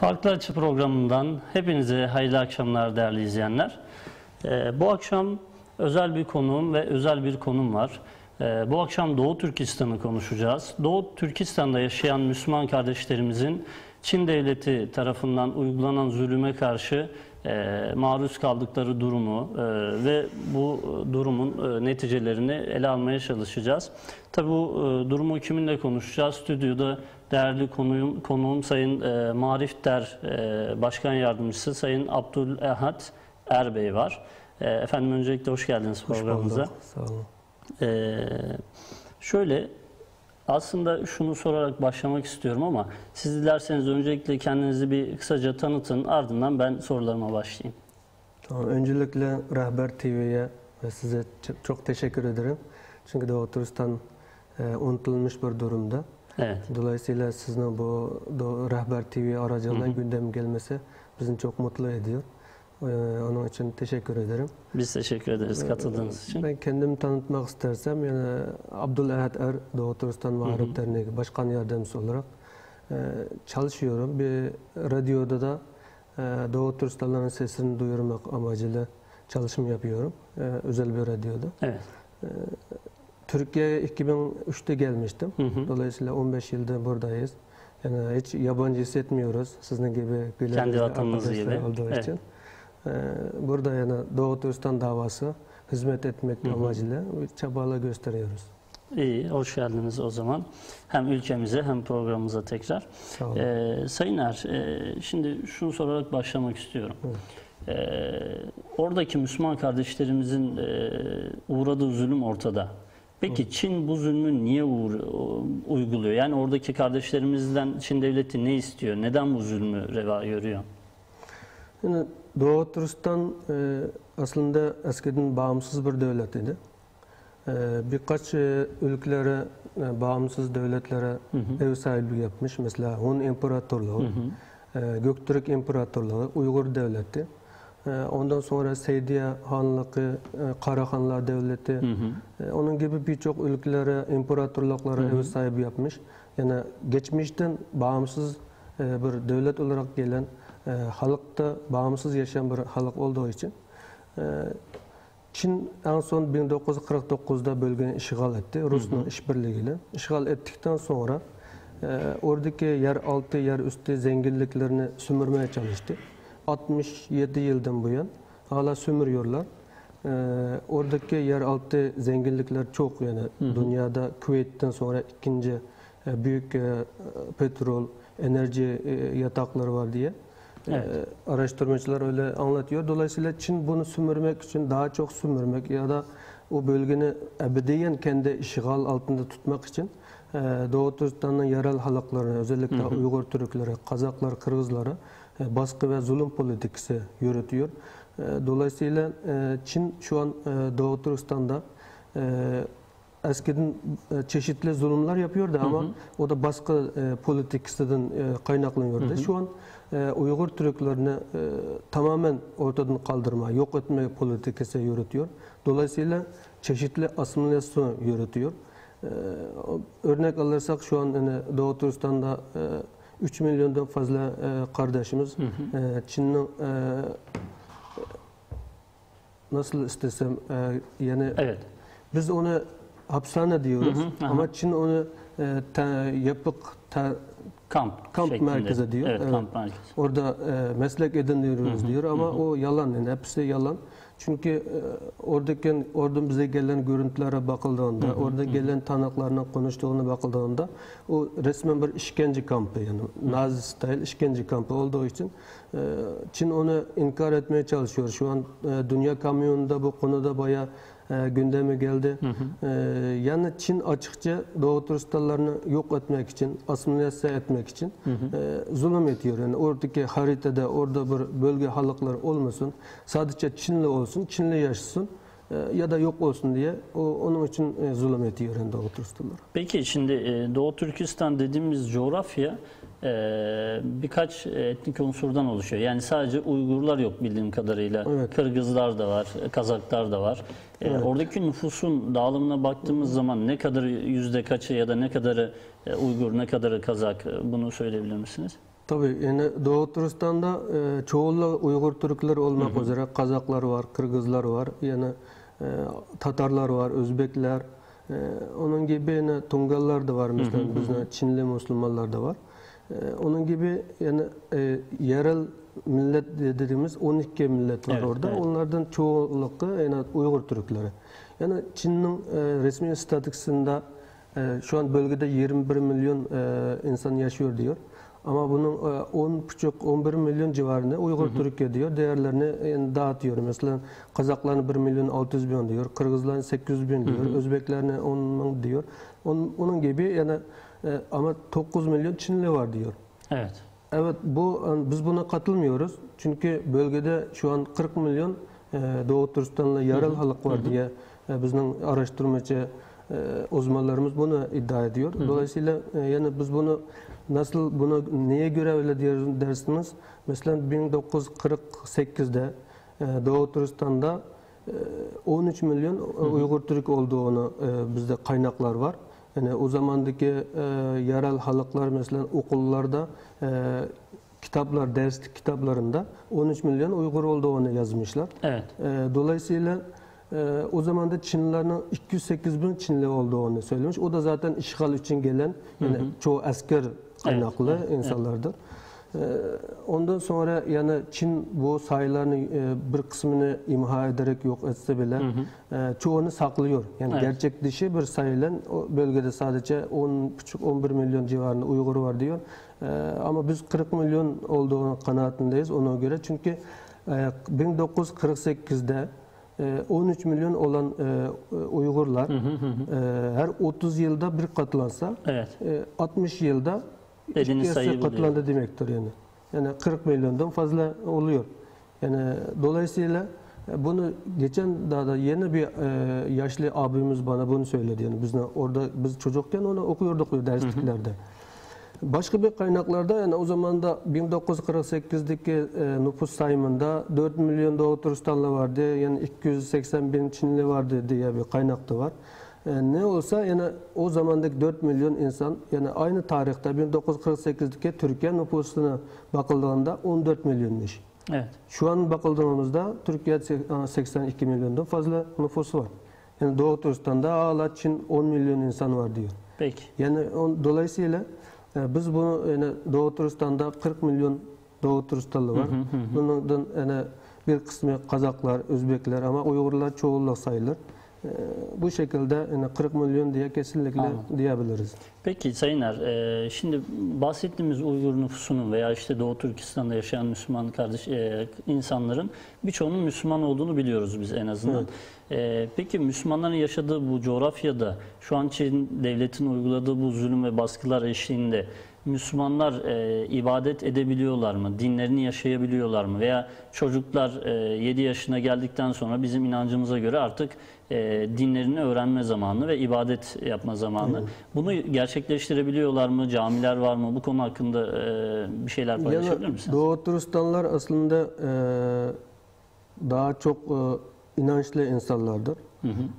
Farklı Açı programından hepinize hayırlı akşamlar değerli izleyenler. Ee, bu akşam özel bir konuğum ve özel bir konum var. Ee, bu akşam Doğu Türkistan'ı konuşacağız. Doğu Türkistan'da yaşayan Müslüman kardeşlerimizin Çin devleti tarafından uygulanan zulüme karşı e, maruz kaldıkları durumu e, ve bu durumun e, neticelerini ele almaya çalışacağız. Tabi bu durumu kiminle konuşacağız? Stüdyoda değerli konuğum, konuğum Sayın e, Marif Der e, Başkan Yardımcısı Sayın Abdülehad Erbey var. E, efendim öncelikle hoş geldiniz Hoş programımıza. bulduk. Sağ olun. Ee, şöyle aslında şunu sorarak başlamak istiyorum ama siz dilerseniz öncelikle kendinizi bir kısaca tanıtın ardından ben sorularıma başlayayım. Tamam. Öncelikle Rehber TV'ye ve size çok teşekkür ederim. Çünkü Doğu Turistan e, unutulmuş bir durumda. Evet. Dolayısıyla sizin bu Rehber TV aracılığıyla gündem gelmesi bizi çok mutlu ediyor. E, onun için teşekkür ederim. Biz teşekkür ederiz katıldığınız için. Ben kendimi tanıtmak istersem yani Abdülahad Er Doğu Turistan Mağrip Derneği Başkan Yardımcısı olarak e, çalışıyorum. Bir radyoda da e, Doğu Turistanların sesini duyurmak amacıyla çalışma yapıyorum. E, özel bir radyoda. Evet. Türkiye'ye 2003'te gelmiştim. Hı hı. Dolayısıyla 15 yıldır buradayız. Yani hiç yabancı hissetmiyoruz. Sizin gibi Kendi arkadaşlar gibi. olduğu Evet. için. Ee, burada yani Doğu Turistan davası hizmet etmek Hı hı. amacıyla çabalı gösteriyoruz. İyi, hoş geldiniz o zaman. Hem ülkemize hem programımıza tekrar. Ee, Sayın Er, e, şimdi şunu sorarak başlamak istiyorum. Ee, oradaki Müslüman kardeşlerimizin e, uğradığı zulüm ortada. Peki Çin bu zulmü niye o- uyguluyor? Yani oradaki kardeşlerimizden Çin devleti ne istiyor? Neden bu zulmü reva görüyor? Yani Doğu Turistan e, aslında eskiden bağımsız bir devlet idi. E, birkaç e, ülkelere, e, bağımsız devletlere ev sahipliği yapmış. Mesela Hun İmparatorluğu, e, Göktürk İmparatorluğu, Uygur Devleti. E, ondan sonra Seydiye Hanlığı, e, Karahanlar Devleti. E, onun gibi birçok ülkelere, imparatorluklara ev sahibi yapmış. Yani geçmişten bağımsız e, bir devlet olarak gelen halkta bağımsız yaşayan bir halk olduğu için Çin en son 1949'da bölgeyi işgal etti. Rus'un işbirliğiyle. İşgal ettikten sonra oradaki yer altı, yer üstü zenginliklerini sömürmeye çalıştı. 67 yıldan bu yan hala sömürüyorlar. E, oradaki yer altı zenginlikler çok yani dünyada Küveyt'ten sonra ikinci e, büyük e, petrol, enerji e, yatakları var diye. Evet. Ee, araştırmacılar öyle anlatıyor. Dolayısıyla Çin bunu sömürmek için daha çok sömürmek ya da o bölgeni ebediyen kendi işgal altında tutmak için e, Doğu Türkistan'ın yerel halklarına özellikle Uygur Türkleri, Kazaklar, Kırgızlara e, baskı ve zulüm politikası yürütüyor. E, Dolayısıyla e, Çin şu an e, Doğu Türkistan'da e, eskiden e, çeşitli zulümler yapıyordu ama o da baskı e, politikasından e, kaynaklanıyordu. Şu an e, Uygur Türklerini e, tamamen ortadan kaldırma, yok etme politikası yürütüyor. Dolayısıyla çeşitli asimilasyon yürütüyor. E, örnek alırsak şu an yani Doğu Türkistan'da e, 3 milyondan fazla e, kardeşimiz e, Çin'in e, nasıl istesem yani Evet. biz onu hapishane diyoruz Hı hı, ama Çin onu te, yapık te- Kamp, Kamp şeklinde. merkezi diyor. Evet, kamp merkezi. orada meslek ediniyoruz diyor ama o yalan yani hepsi yalan. Çünkü e, oradaki oradan bize gelen görüntülere bakıldığında, orada gelen tanıklarla konuştuğuna bakıldığında o resmen bir işkence kampı yani Nazi style işkence kampı olduğu için e, Çin onu inkar etmeye çalışıyor. Şu an e, dünya kamuoyunda bu konuda bayağı e, gündeme geldi. E, yani Çin açıkça Doğu Türkistanlarını yok etmek için, asimilase etmek için e, zulüm ediyor. Yani oradaki haritada orada bir bölge halklar olmasın, sadece Çinli olsun, Çinli yaşasın e, ya da yok olsun diye o onun için e, zulüm ediyor yani Doğu Türkistanlar. Peki şimdi e, Doğu Türkistan dediğimiz coğrafya birkaç etnik unsurdan oluşuyor. Yani sadece Uygurlar yok bildiğim kadarıyla. Evet. Kırgızlar da var, Kazaklar da var. E, Oradaki nüfusun dağılımına baktığımız zaman ne kadar yüzde kaçı ya da ne kadarı e, Uygur, ne kadarı Kazak e, bunu söyleyebilir misiniz? Tabii yani Doğu Türkistan'da e, çoğunluğu Uygur Türkler olmak üzere Kazaklar var, Kırgızlar var, yani e, Tatarlar var, Özbekler, e, onun gibi yani Tungallar da var mesela bizde Çinli Müslümanlar da var. E, onun gibi yani e, yerel millet dediğimiz 12 millet var Evet, orada. evet. Onlardan çoğunluğu yani Uygur Türkleri. Yani Çin'in e, resmi statüsünde e, şu an bölgede 21 milyon e, insan yaşıyor diyor. Ama bunun e, 10,5-11 milyon civarında Uygur Türkiye diyor. Değerlerini yani dağıtıyor. Mesela Kazakların 1 milyon 600 bin diyor. Kırgızların 800 bin diyor. Özbeklerin 10 bin diyor. Onun, onun gibi yani e, ama 9 milyon Çinli var diyor. Evet. Evet bu biz buna katılmıyoruz. Çünkü bölgede şu an 40 milyon e, Doğu Türkistanlı yerel halk var diye e, bizim araştırmacı e, uzmanlarımız bunu iddia ediyor. Dolayısıyla e, yani biz bunu nasıl bunu neye göre öyle diyoruz dersiniz? Mesela 1948'de e, Doğu Türkistan'da e, 13 milyon Uygur Türk olduğunu e, bizde kaynaklar var. Yani o zamandaki e, yerel halklar mesela okullarda e, kitaplar, ders kitaplarında 13 milyon Uygur olduğunu yazmışlar. Evet. E, dolayısıyla e, o zaman da Çinlilerin 208 bin Çinli olduğunu söylemiş. O da zaten işgal için gelen yani çoğu asker kaynaklı evet, insanlardır. E, ondan sonra yani Çin bu sayılarını e, bir kısmını imha ederek yok etse bile e, çoğunu saklıyor. Yani Evet. gerçek dışı bir sayıyla o bölgede sadece 10,5-11 milyon civarında Uygur var diyor. E, ama biz 40 milyon olduğunu kanaatindeyiz ona göre. Çünkü e, 1948'de e, 13 milyon olan Uygurlar e, her 30 yılda bir katlansa Evet. e, 60 yılda Dediğiniz buluyor. katlandı demektir yani. Yani 40 milyondan fazla oluyor. Yani dolayısıyla e, bunu geçen daha da yeni bir e, yaşlı abimiz bana bunu söyledi. Yani biz orada biz çocukken onu okuyorduk dersliklerde. Başka bir kaynaklarda yani o zaman da 1948'deki e, nüfus sayımında 4 milyon Doğu Türkistanlı vardı. Yani 280 bin Çinli vardı diye bir kaynak da var. E, ne olsa yani o zamandaki 4 milyon insan yani aynı tarihte 1948'deki Türkiye nüfusuna bakıldığında 14 milyonmuş. Evet. Şu an bakıldığımızda Türkiye 82 milyondan fazla nüfusu var. Yani Doğu Türkistan'da hala Çin 10 milyon insan var diyor. Peki. Yani on, dolayısıyla e, biz bunu yani Doğu Türkistan'da 40 milyon Doğu Türkistanlı var. Bunlardan yani bir kısmı Kazaklar, Özbekler ama Uygurlar çoğunluk sayılır. Bu şekilde yani 40 milyon diye kesinlikle Anladım. diyebiliriz. Peki Sayın Er, e, şimdi bahsettiğimiz Uygur nüfusunun veya işte Doğu Türkistan'da yaşayan Müslüman kardeş e, insanların birçoğunun Müslüman olduğunu biliyoruz biz en azından. E, peki Müslümanların yaşadığı bu coğrafyada şu an Çin devletin uyguladığı bu zulüm ve baskılar eşliğinde Müslümanlar e, ibadet edebiliyorlar mı? Dinlerini yaşayabiliyorlar mı? Veya çocuklar e, 7 yaşına geldikten sonra bizim inancımıza göre artık e, dinlerini öğrenme zamanı ve ibadet yapma zamanı. Bunu gerçekleştirebiliyorlar mı? Camiler var mı? Bu konu hakkında e, bir şeyler paylaşabilir Yani misiniz? Doğu Türkistanlar aslında e, daha çok e, inançlı insanlardır.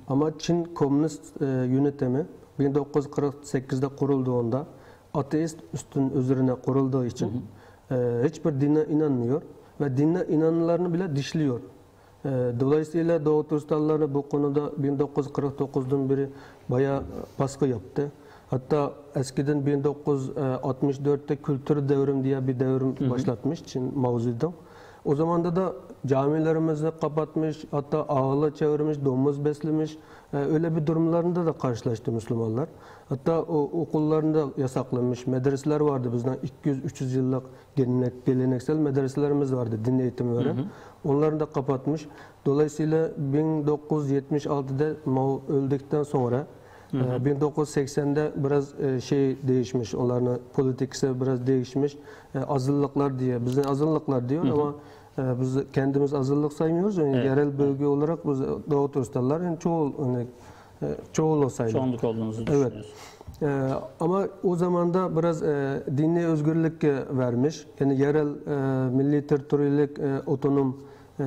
Ama Çin komünist e, yönetimi 1948'de kurulduğunda ateist üstün üzerine kurulduğu için e, hiçbir dine inanmıyor ve dine inananlarını bile dişliyor. E, dolayısıyla Doğu Türkistanlıları bu konuda 1949'dan beri bayağı baskı yaptı. Hatta eskiden 1964'te kültür devrim diye bir devrim başlatmış Çin Mao Zedong. O zamanda da camilerimizi kapatmış, hatta ağla çevirmiş, domuz beslemiş. Ee, öyle bir durumlarında da karşılaştı Müslümanlar. Hatta o okullarında yasaklamış. Medreseler vardı bizden 200-300 yıllık gelenek, geleneksel medreselerimiz vardı din eğitimi veren. Onları da kapatmış. Dolayısıyla 1976'da Mao öldükten sonra ee, 1980'de biraz e, şey değişmiş, onların politikası biraz değişmiş. E, Azınlıklar diye, bize azınlıklar diyor ama e, biz kendimiz azınlık saymıyoruz. Yani Evet. yerel bölge olarak biz Doğu Türkistanlar yani çoğul, yani, e, çoğul sayılır. Çoğunluk olduğunuzu Evet. düşünüyorsunuz. Ee, ama o zaman da biraz e, dini özgürlük e, vermiş. Yani yerel e, milli teritoriyalık, e, otonom e,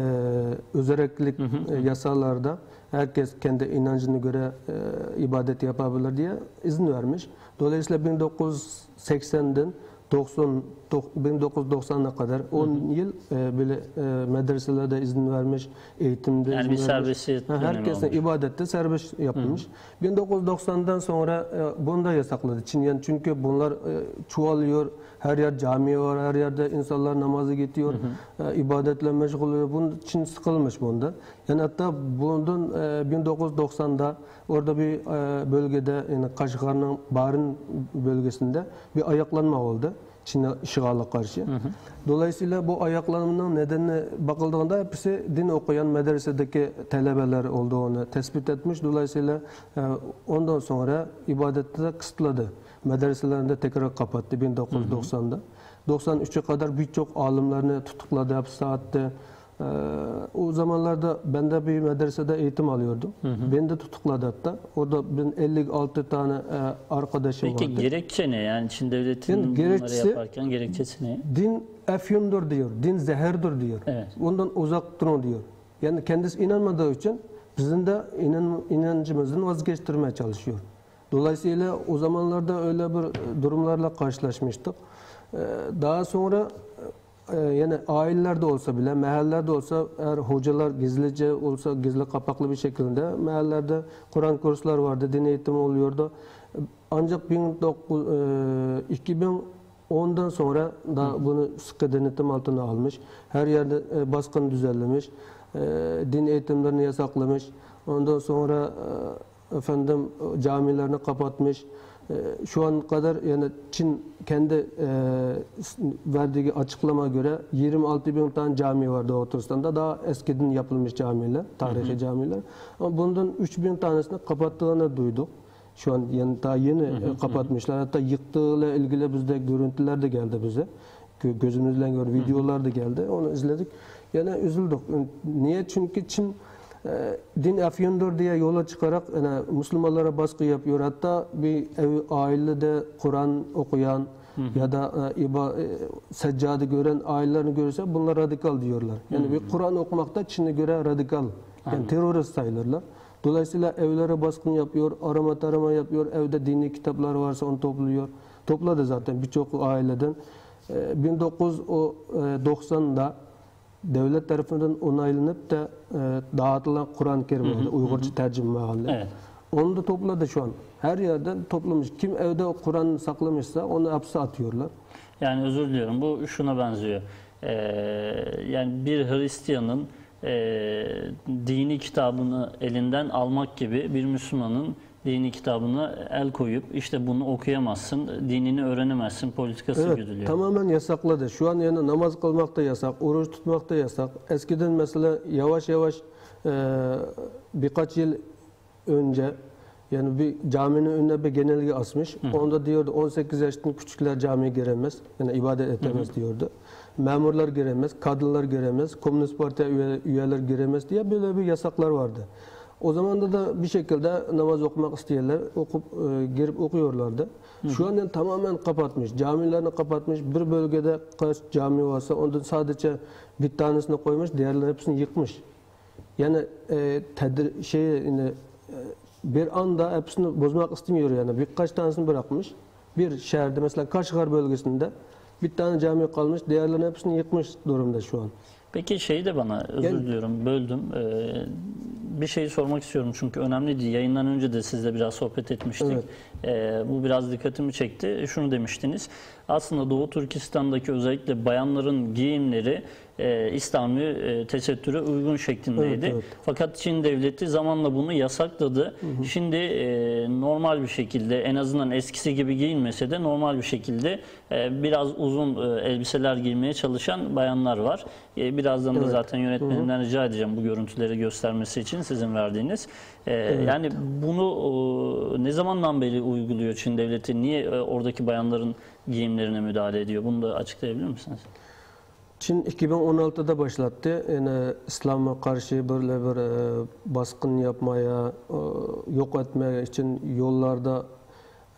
özellik e, yasalarda herkes kendi inancına göre e, ibadet yapabilir diye izin vermiş. Dolayısıyla 1980'den 90 1990'a kadar 10 yıl e, böyle e, medreselerde izin vermiş, eğitimde Yani izin bir vermiş. Ha, Herkesin olmuş. ibadette serbest yapılmış. 1990'dan sonra e, bunu da yasakladı Çin. Yani çünkü bunlar e, çoğalıyor. Her yer cami var, her yerde insanlar namazı gidiyor, e, ibadetle meşgul oluyor. Bunun için sıkılmış bundan. Yani hatta bundan e, 1990'da orada bir e, bölgede yani Kaşgar'ın Barın bölgesinde bir ayaklanma oldu. Çin işgala karşı. Dolayısıyla bu ayaklanmanın nedenine bakıldığında hepsi din okuyan medresedeki talebeler olduğunu tespit etmiş. Dolayısıyla e, ondan sonra ibadette de kısıtladı. Medreselerinde tekrar kapattı 1990'da. 93'e kadar birçok alimlerini tutukladı, hapse attı. Ee, o zamanlarda ben de bir medresede eğitim alıyordum. Beni de tutukladı hatta. Orada ben 56 tane e, arkadaşım Peki vardı. gerekçe ne? Yani Çin devletinin Yani bunları gerekçesi- yaparken gerekçesi ne? Din efyundur diyor, din zehirdir diyor. Evet. Ondan uzak durun diyor. Yani kendisi inanmadığı için bizim de inan, inancımızdan vazgeçtirmeye çalışıyor. Dolayısıyla o zamanlarda öyle bir durumlarla karşılaşmıştık. Ee, Daha sonra e, yani ailelerde olsa bile, mahallelerde olsa eğer hocalar gizlice olsa gizli kapaklı bir şekilde mahallelerde Kur'an kurslar vardı, din eğitimi oluyordu. Ancak 19, e, 2010'dan sonra da bunu sıkı denetim altına almış. Her yerde e, baskın düzenlemiş. E, din eğitimlerini yasaklamış. Ondan sonra e, efendim camilerini kapatmış. E, Şu an kadar yani Çin kendi e, verdiği açıklama göre 26 bin tane cami var Doğu Türkistan'da. Daha eskiden yapılmış camiler, tarihi camiler. Ama bundan 3 bin tanesini kapattığını duyduk. Şu an yani daha yeni e, kapatmışlar. Hatta yıktığıyla ilgili bizde görüntüler de geldi bize. Gö- Gözümüzle gör, videolar da geldi. Onu izledik. Yine üzüldük. Niye? Çünkü Çin din afyondur diye yola çıkarak yani Müslümanlara baskı yapıyor. Hatta bir ev, ailede Kur'an okuyan ya da e, iba, e, seccade gören ailelerini görürse bunlar radikal diyorlar. Yani bir Kur'an okumakta Çin'e göre radikal. Yani terörist sayılırlar. Dolayısıyla evlere baskın yapıyor, arama tarama yapıyor. Evde dini kitaplar varsa onu topluyor. Topladı zaten birçok aileden. E, 1990'da devlet tarafından onaylanıp da e, dağıtılan Kur'an-ı Kerim vardı. Uygurca tercüme halinde. Evet. Onu da topladı şu an. Her yerden toplamış. Kim evde o Kur'an saklamışsa onu hapse atıyorlar. Yani özür diliyorum. Bu şuna benziyor. Ee, yani bir Hristiyanın e, dini kitabını elinden almak gibi bir Müslümanın dini kitabına el koyup işte bunu okuyamazsın, dinini öğrenemezsin politikası Evet, güdülüyor. tamamen yasakladı. Şu an yani namaz kılmak da yasak, oruç tutmak da yasak. Eskiden mesela yavaş yavaş e, birkaç yıl önce yani bir caminin önüne bir genelge asmış. Onda diyordu 18 yaşından küçükler camiye giremez. Yani ibadet edemez diyordu. Memurlar giremez, kadınlar giremez, Komünist Parti üye- üyeler giremez diye böyle bir yasaklar vardı. O zaman da, bir şekilde namaz okumak isteyenler okup e, girip okuyorlardı. Şu an yani tamamen kapatmış. Camilerini kapatmış. Bir bölgede kaç cami varsa ondan sadece bir tanesini koymuş, diğerleri hepsini yıkmış. Yani e, tedir, şey yani, e, bir anda hepsini bozmak istemiyor yani. Birkaç tanesini bırakmış. Bir şehirde mesela Kaşgar bölgesinde bir tane cami kalmış, diğerlerinin hepsini yıkmış durumda şu an. Peki şeyi de bana özür Gel- diliyorum böldüm. Ee, bir şeyi sormak istiyorum çünkü önemliydi. Yayından önce de sizle biraz sohbet etmiştik. Evet. Ee, bu biraz dikkatimi çekti. Şunu demiştiniz. Aslında Doğu Türkistan'daki özellikle bayanların giyimleri e, İslami e, tesettüre uygun şeklindeydi. Evet, evet. Fakat Çin devleti zamanla bunu yasakladı. Şimdi e, normal bir şekilde en azından eskisi gibi giyinmese de normal bir şekilde e, biraz uzun e, elbiseler giymeye çalışan bayanlar var. E, birazdan da Evet. zaten yönetmeninden rica edeceğim bu görüntüleri göstermesi için sizin verdiğiniz. E, Yani bunu e, ne zamandan beri uyguluyor Çin devleti? Niye e, oradaki bayanların giyimlerine müdahale ediyor? Bunu da açıklayabilir misiniz? Çin 2016'da başlattı. Yani İslam'a karşı böyle bir e, baskın yapmaya, e, yok etmeye için yollarda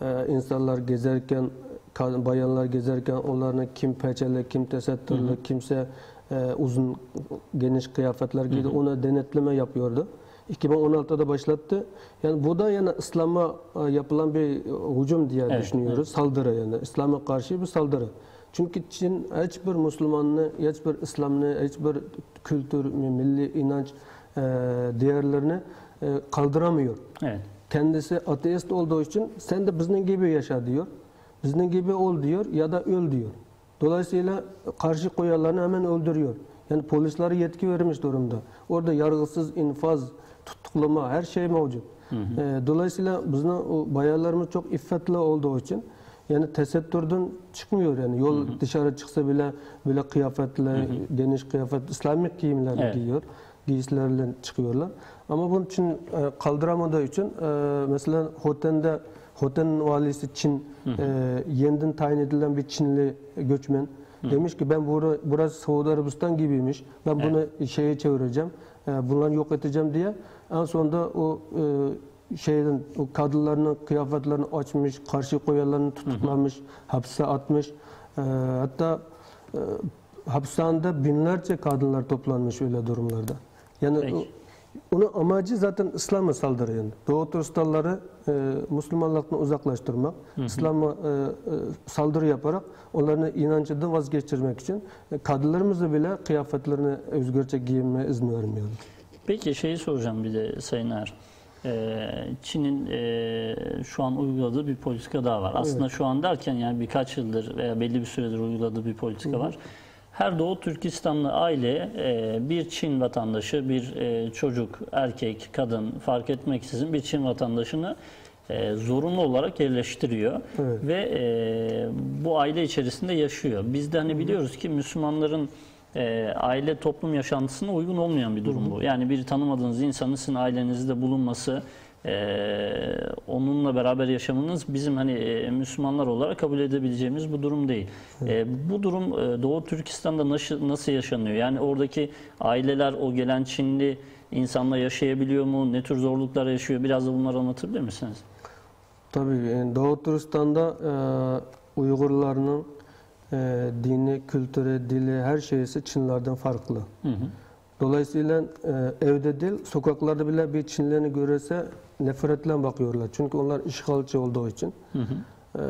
e, insanlar gezerken, kadın- bayanlar gezerken onların kim peçeli, kim tesettürlü, kimse e, uzun geniş kıyafetler giydi. Ona denetleme yapıyordu. 2016'da başlattı. Yani bu da yani İslam'a e, yapılan bir e, hücum diye Evet, düşünüyoruz. Saldırı yani. İslam'a karşı bir saldırı. Çünkü Çin hiçbir Müslümanını, hiçbir İslam'ını, hiçbir kültür, milli inanç e, değerlerini e, kaldıramıyor. Evet. Kendisi ateist olduğu için sen de bizim gibi yaşa diyor. Bizim gibi ol diyor ya da öl diyor. Dolayısıyla karşı koyanlarını hemen öldürüyor. Yani polislere yetki vermiş durumda. Orada yargısız infaz, tutuklama her şey mevcut. Ee, dolayısıyla bizim o bayanlarımız çok iffetli olduğu için yani tesettürden çıkmıyor yani yol dışarı çıksa bile böyle kıyafetle, geniş kıyafet, İslamik giyimler Evet. giyiyor giysilerle çıkıyorlar. Ama bunun için e, kaldıramadığı için e, mesela Hoten'de Hoten valisi Çin e, yeniden tayin edilen bir Çinli göçmen demiş ki ben bura, burası Suudi Arabistan gibiymiş. Ben bunu şeye çevireceğim. E, bunları yok edeceğim diye. En sonunda o e, şeyden o kadınlarının kıyafetlerini açmış, karşı koyanlarını tutuklamış, hapse atmış. E, hatta e, hapishanede binlerce kadınlar toplanmış öyle durumlarda. Yani Peki. o- onun amacı zaten İslam'a saldırı yani. Doğu Türkistanları e, Müslümanlıktan uzaklaştırmak, İslam'a e, e, saldırı yaparak onların inancından vazgeçirmek için e, kadınlarımızı bile kıyafetlerini özgürce giyinmeye izin vermiyorlar. Peki şeyi soracağım bir de Sayın Er. Ee, Çin'in e, şu an uyguladığı bir politika daha var. Aslında şu an derken yani birkaç yıldır veya belli bir süredir uyguladığı bir politika var. Her Doğu Türkistanlı aile e, bir Çin vatandaşı, bir e, çocuk, erkek, kadın fark etmeksizin bir Çin vatandaşını e, zorunlu olarak yerleştiriyor Evet. ve e, bu aile içerisinde yaşıyor. Biz de hani biliyoruz ki Müslümanların e, aile toplum yaşantısına uygun olmayan bir durum bu. Yani bir tanımadığınız insanın sizin ailenizde bulunması, e, onunla beraber yaşamanız bizim hani e, Müslümanlar olarak kabul edebileceğimiz bu durum değil. Bu durum e, Doğu Türkistan'da nasıl, nasıl yaşanıyor? Yani oradaki aileler o gelen Çinli insanla yaşayabiliyor mu? Ne tür zorluklar yaşıyor? Biraz da bunları anlatabilir misiniz? Tabii yani Doğu Türkistan'da e, Uygurların e, dini, kültürü, dili her şeysi Çinlerden farklı. Hı hı. Dolayısıyla e, evde değil, sokaklarda bile bir Çinlilerini görürse nefretle bakıyorlar. Çünkü onlar işgalci olduğu için. Hı hı. E,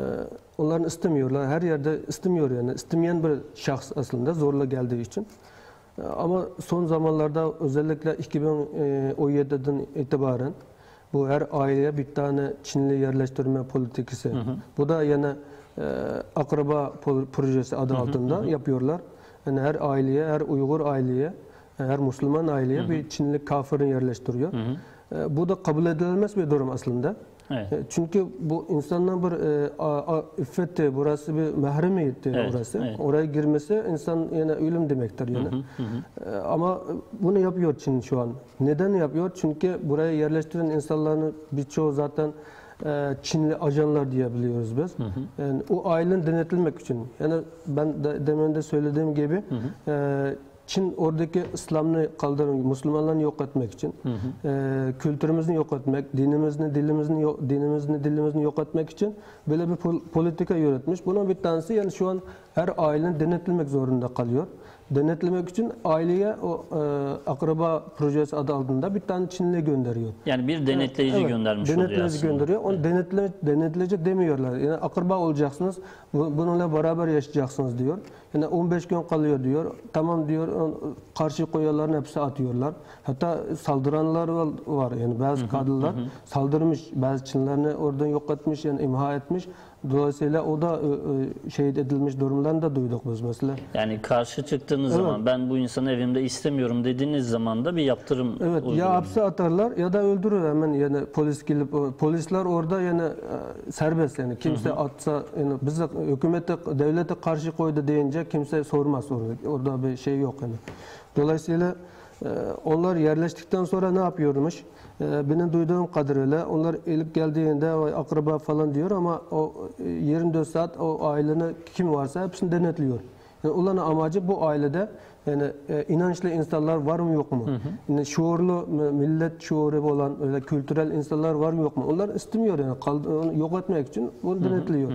onların istemiyorlar. Her yerde istemiyor yani. İstemeyen bir şahs aslında zorla geldiği için. E, ama son zamanlarda özellikle 2017'den itibaren bu her aileye bir tane Çinli yerleştirme politikası. Bu da yine e, akraba projesi adı altında yapıyorlar. Yani her aileye, her Uygur aileye, her Müslüman aileye bir Çinli kafirini yerleştiriyor. E, bu da kabul edilemez bir durum aslında. Evet. E, Çünkü bu insanların bir e, a, a, iffeti, burası bir mahremiyeti Evet, orası. evet. Oraya girmesi insan yine ölüm demektir yani. E, Ama bunu yapıyor Çin şu an. Neden yapıyor? Çünkü buraya yerleştiren insanların birçoğu zaten Çinli ajanlar diyebiliyoruz biz. Yani o ailen denetilmek için. Yani ben de, demin de söylediğim gibi e, Çin oradaki İslam'ı kaldırmak, Müslümanları yok etmek için, e, kültürümüzü yok etmek, dinimizini, dilimizini, yok- dinimizini, dilimizini yok etmek için böyle bir pol- politika yürütmüş. Bunun bir tanesi yani şu an her ailen denetilmek zorunda kalıyor. Denetlemek için aileye o e, akraba projesi adı altında bir tane Çinli gönderiyor. Yani bir denetleyici Evet, göndermiş oluyor denetleyici aslında. gönderiyor. Onu denetle, denetleyici demiyorlar. Yani akraba olacaksınız, bu- bununla beraber yaşayacaksınız diyor. Yani 15 gün kalıyor diyor. Tamam diyor, karşı koyanların hepsi atıyorlar. Hatta saldıranlar var-. Yani bazı kadınlar saldırmış, bazı Çinlerini oradan yok etmiş, yani imha etmiş. Dolayısıyla o da e, e, şehit edilmiş durumlarını da duyduk biz mesela. Yani karşı çıktığınız Evet. zaman ben bu insanı evimde istemiyorum dediğiniz zaman da bir yaptırım Evet ya hapse atarlar ya da öldürür hemen yani polis gelip polisler orada yani serbest yani kimse atsa yani bize hükümete devlete karşı koydu deyince kimse sormaz orada orada bir şey yok yani. Dolayısıyla e, onlar yerleştikten sonra ne yapıyormuş? E, Benim duyduğum kadarıyla onlar ilk geldiğinde akraba falan diyor ama o e, 24 saat o ailenin kim varsa hepsini denetliyor. Yani onların amacı bu ailede yani e, inançlı insanlar var mı yok mu? Yani şuurlu m- millet şuuru olan öyle kültürel insanlar var mı yok mu? Onlar istemiyor yani kal- onu yok etmek için bunu denetliyor.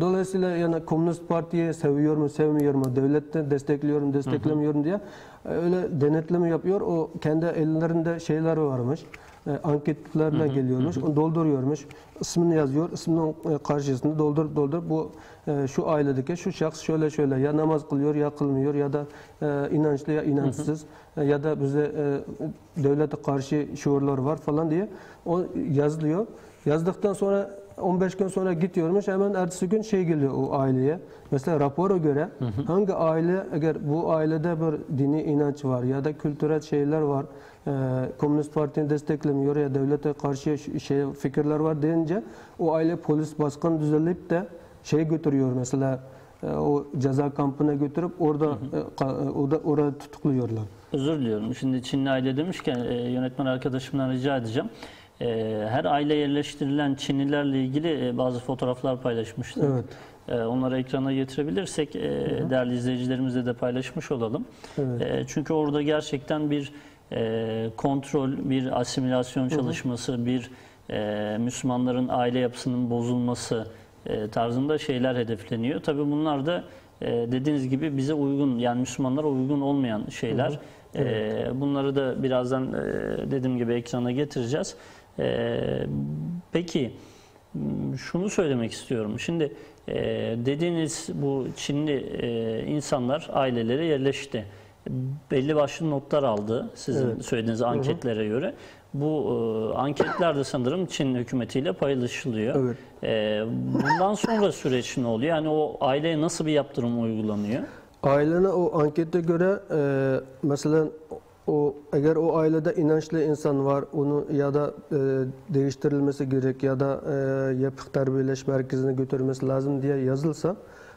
Dolayısıyla yani Komünist Parti'yi seviyor mu sevmiyor mu? Devletten destekliyorum desteklemiyorum diye e, öyle denetleme yapıyor. O kendi ellerinde şeyler varmış. E, anketlerine geliyormuş. Onu dolduruyormuş. ismini yazıyor. isminin e, karşısında doldur doldur. Bu e, şu ailedeki şu şahıs şöyle şöyle ya namaz kılıyor ya kılmıyor ya da e, inançlı ya inançsız e, ya da bize e, devlete karşı şuurlar var falan diye o yazılıyor. Yazdıktan sonra 15 gün sonra gidiyormuş hemen ertesi gün şey geliyor o aileye. Mesela rapora göre hangi aile eğer bu ailede bir dini inanç var ya da kültürel şeyler var e, Komünist Parti'ni desteklemiyor ya devlete karşı şey fikirler var deyince o aile polis baskın düzenleyip de şey götürüyor mesela e, o ceza kampına götürüp orada e, e, orada orada tutukluyorlar. Özür diliyorum. Şimdi Çinli aile demişken e, yönetmen arkadaşımdan rica edeceğim. Her aile yerleştirilen Çinlilerle ilgili bazı fotoğraflar paylaşmıştı. Evet. Onları ekrana getirebilirsek e, değerli izleyicilerimizle de paylaşmış olalım. Evet. Çünkü orada gerçekten bir e, kontrol, bir asimilasyon çalışması, bir e, Müslümanların aile yapısının bozulması e, tarzında şeyler hedefleniyor. Tabii bunlar da e, dediğiniz gibi bize uygun yani Müslümanlara uygun olmayan şeyler. E, bunları da birazdan e, dediğim gibi ekrana getireceğiz. E, peki şunu söylemek istiyorum. Şimdi e, dediğiniz bu Çinli e, insanlar ailelere yerleşti. Belli başlı notlar aldı sizin Evet. söylediğiniz anketlere göre. Bu e, anketler de sanırım Çin hükümetiyle paylaşılıyor. Evet. E, bundan sonra süreç ne oluyor? Yani o aileye nasıl bir yaptırım uygulanıyor? Ailene o ankete göre e, mesela o eğer o ailede inançlı insan var onu ya da e, değiştirilmesi gerek ya da e, yapık terbiyeleş merkezine götürmesi lazım diye yazılsa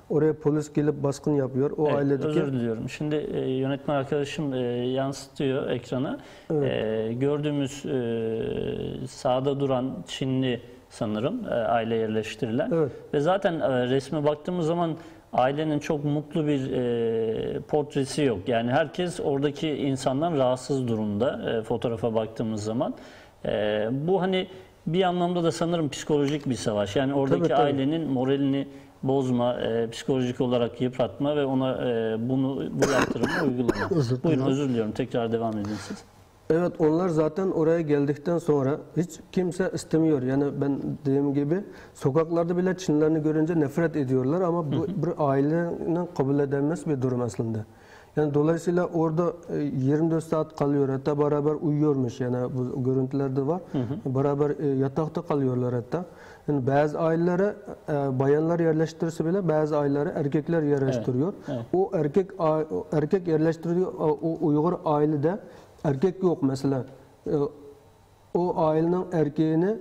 oraya polis gelip baskın yapıyor. O Evet, ailedeki Özür diliyorum. Şimdi e, yönetmen arkadaşım e, yansıtıyor ekrana. E, gördüğümüz e, sağda duran Çinli sanırım e, aile yerleştirilen. Evet. Ve zaten e, resme baktığımız zaman ailenin çok mutlu bir e, portresi yok. Yani herkes oradaki insandan rahatsız durumda e, fotoğrafa baktığımız zaman. E, bu hani bir anlamda da sanırım psikolojik bir savaş. Yani oradaki Tabii, tabii. ailenin moralini bozma, e, psikolojik olarak yıpratma ve ona e, bunu bu yaptırımı uygulama. Buyurun özür diliyorum. Tekrar devam edin siz. Evet onlar zaten oraya geldikten sonra hiç kimse istemiyor. Yani ben dediğim gibi sokaklarda bile Çinlerini görünce nefret ediyorlar ama bu bir ailenin kabul edilmez bir durum aslında. Yani dolayısıyla orada e, 24 saat kalıyor hatta beraber uyuyormuş yani bu görüntülerde var. Beraber e, yatakta kalıyorlar hatta. Yani bazı ailelere e, bayanlar yerleştirirse bile bazı ailelere erkekler yerleştiriyor. evet. O erkek erkek yerleştiriyor o Uygur ailede erkek yok mesela. E, O ailenin erkeğini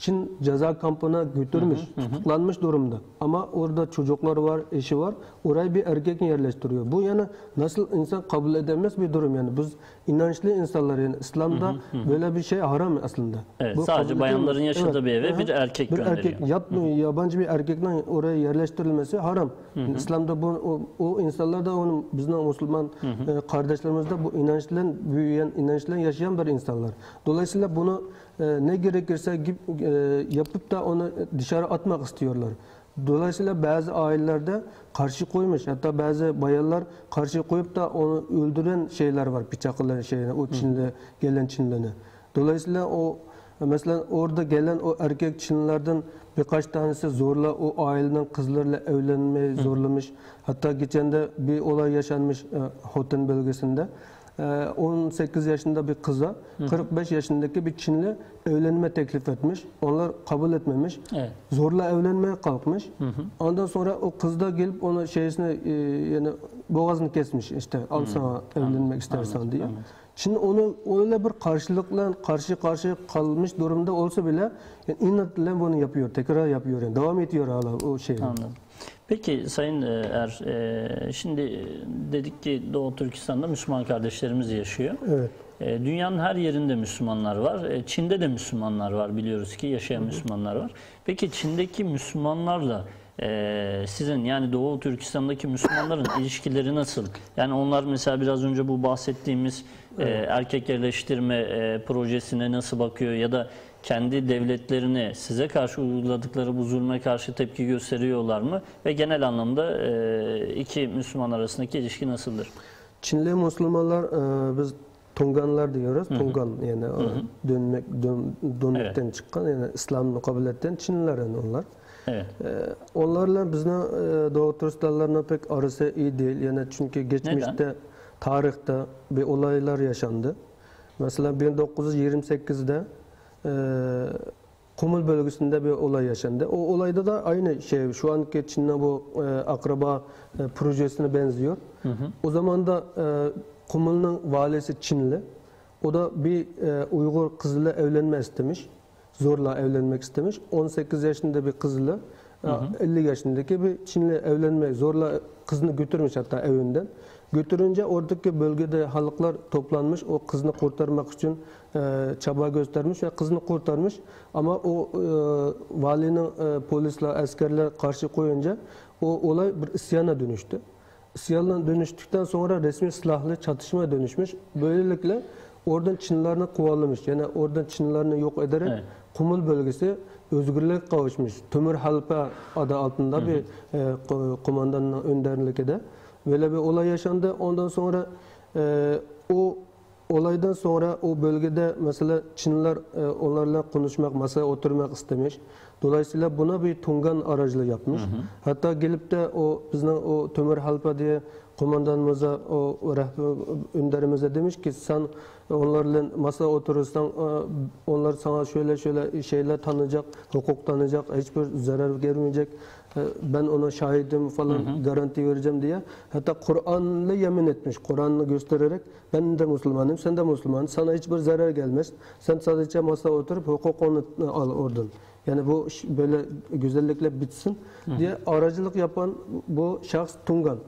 Çin ceza kampına götürmüş, tutuklanmış durumda. Ama orada çocuklar var, eşi var. Orayı bir erkek yerleştiriyor. Bu yani nasıl insan kabul edemez bir durum yani. Biz inançlı insanlar yani İslam'da böyle bir şey haram aslında. Evet, Bu sadece bayanların yaşadığı bir eve Aha. bir erkek bir gönderiyor. erkek yabancı bir erkekle oraya yerleştirilmesi haram. Yani İslam'da bu o, o insanlar da onun bizim Müslüman e, kardeşlerimiz de bu inançla büyüyen, inançla yaşayan bir insanlar. Dolayısıyla bunu e, ne gerekirse e, yapıp da onu dışarı atmak istiyorlar. Dolayısıyla bazı ailelerde karşı koymuş. Hatta bazı bayanlar karşı koyup da onu öldüren şeyler var. Bıçakla şeyine, o Çinli, gelen Çinlilerine. Dolayısıyla o Mesela orada gelen o erkek Çinlilerden birkaç tanesi zorla o ailenin kızlarla evlenmeyi zorlamış. Hatta geçen de bir olay yaşanmış e, Hoten bölgesinde. E, 18 yaşında bir kıza 45 yaşındaki bir Çinli evlenme teklif etmiş. Onlar kabul etmemiş. Evet. Zorla evlenmeye kalkmış. Ondan sonra o kız da gelip onu şeysine e, yani boğazını kesmiş işte al sana evlenmek istersen diye. Şimdi onu öyle bir karşılıkla karşı karşı kalmış durumda olsa bile yani inatla bunu yapıyor, tekrar yapıyor yani devam ediyor hala o şey. Anladım. Peki Sayın e, Er, e, şimdi e, dedik ki Doğu Türkistan'da Müslüman kardeşlerimiz yaşıyor. Evet. Dünyanın her yerinde Müslümanlar var. Çin'de de Müslümanlar var biliyoruz ki yaşayan Müslümanlar var. Peki Çin'deki Müslümanlarla sizin yani Doğu Türkistan'daki Müslümanların ilişkileri nasıl? Yani onlar mesela biraz önce bu bahsettiğimiz e, erkek yerleştirme e, projesine nasıl bakıyor ya da kendi devletlerine size karşı uyguladıkları bu zulme karşı tepki gösteriyorlar mı? Ve genel anlamda e, iki Müslüman arasındaki ilişki nasıldır? Çinli Müslümanlar e, biz Tunganlar diyoruz. Tungan yani o dönmek dön, dönmekten çıkan yani İslam'ı kabul eden Çinliler yani onlar. Evet. Ee, onlarla bizden e, Doğu Türkistanlarla pek arası iyi değil. Yani çünkü geçmişte tarihte bir olaylar yaşandı. Mesela 1928'de e, Kumul bölgesinde bir olay yaşandı. O olayda da aynı şey şu anki Çin'le bu e, akraba e, projesine benziyor. O zaman da e, Kumul'un valisi Çinli. O da bir e, Uygur kızıyla evlenme istemiş. Zorla evlenmek istemiş. 18 yaşında bir kızla e, 50 yaşındaki bir Çinli evlenmek zorla kızını götürmüş hatta evinden. Götürünce oradaki bölgede halklar toplanmış. O kızını kurtarmak için çaba göstermiş ve kızını kurtarmış. Ama o e, valinin e, polisle, askerler karşı koyunca o olay bir isyana dönüştü. İsyana dönüştükten sonra resmi silahlı çatışmaya dönüşmüş. Böylelikle oradan Çinlilerini kovalamış. Yani oradan Çinlilerini yok ederek Evet. Kumul bölgesi özgürlüğe kavuşmuş. Tümür Halpa adı altında bir e, ko- komandanın önderliğinde. Böyle bir olay yaşandı. Ondan sonra e, o olaydan sonra o bölgede mesela Çinliler e, onlarla konuşmak, masaya oturmak istemiş. Dolayısıyla buna bir Tungan aracılığı yapmış. Hatta gelip de o bizden o Tümür Halpa diye komandanımıza, o önderimize demiş ki sen onlarla masaya oturursan e, onlar sana şöyle şöyle şeyler tanıyacak, hukuk tanıyacak, hiçbir zarar gelmeyecek. E, Ben ona şahidim falan garanti vereceğim diye. Hatta Kur'an'la yemin etmiş. Kur'an'ı göstererek ben de Müslümanım, sen de Müslüman. Sana hiçbir zarar gelmez. Sen sadece masaya oturup hukuk onu al oradan. Yani bu böyle güzellikle bitsin diye aracılık yapan bu şahs Tungan.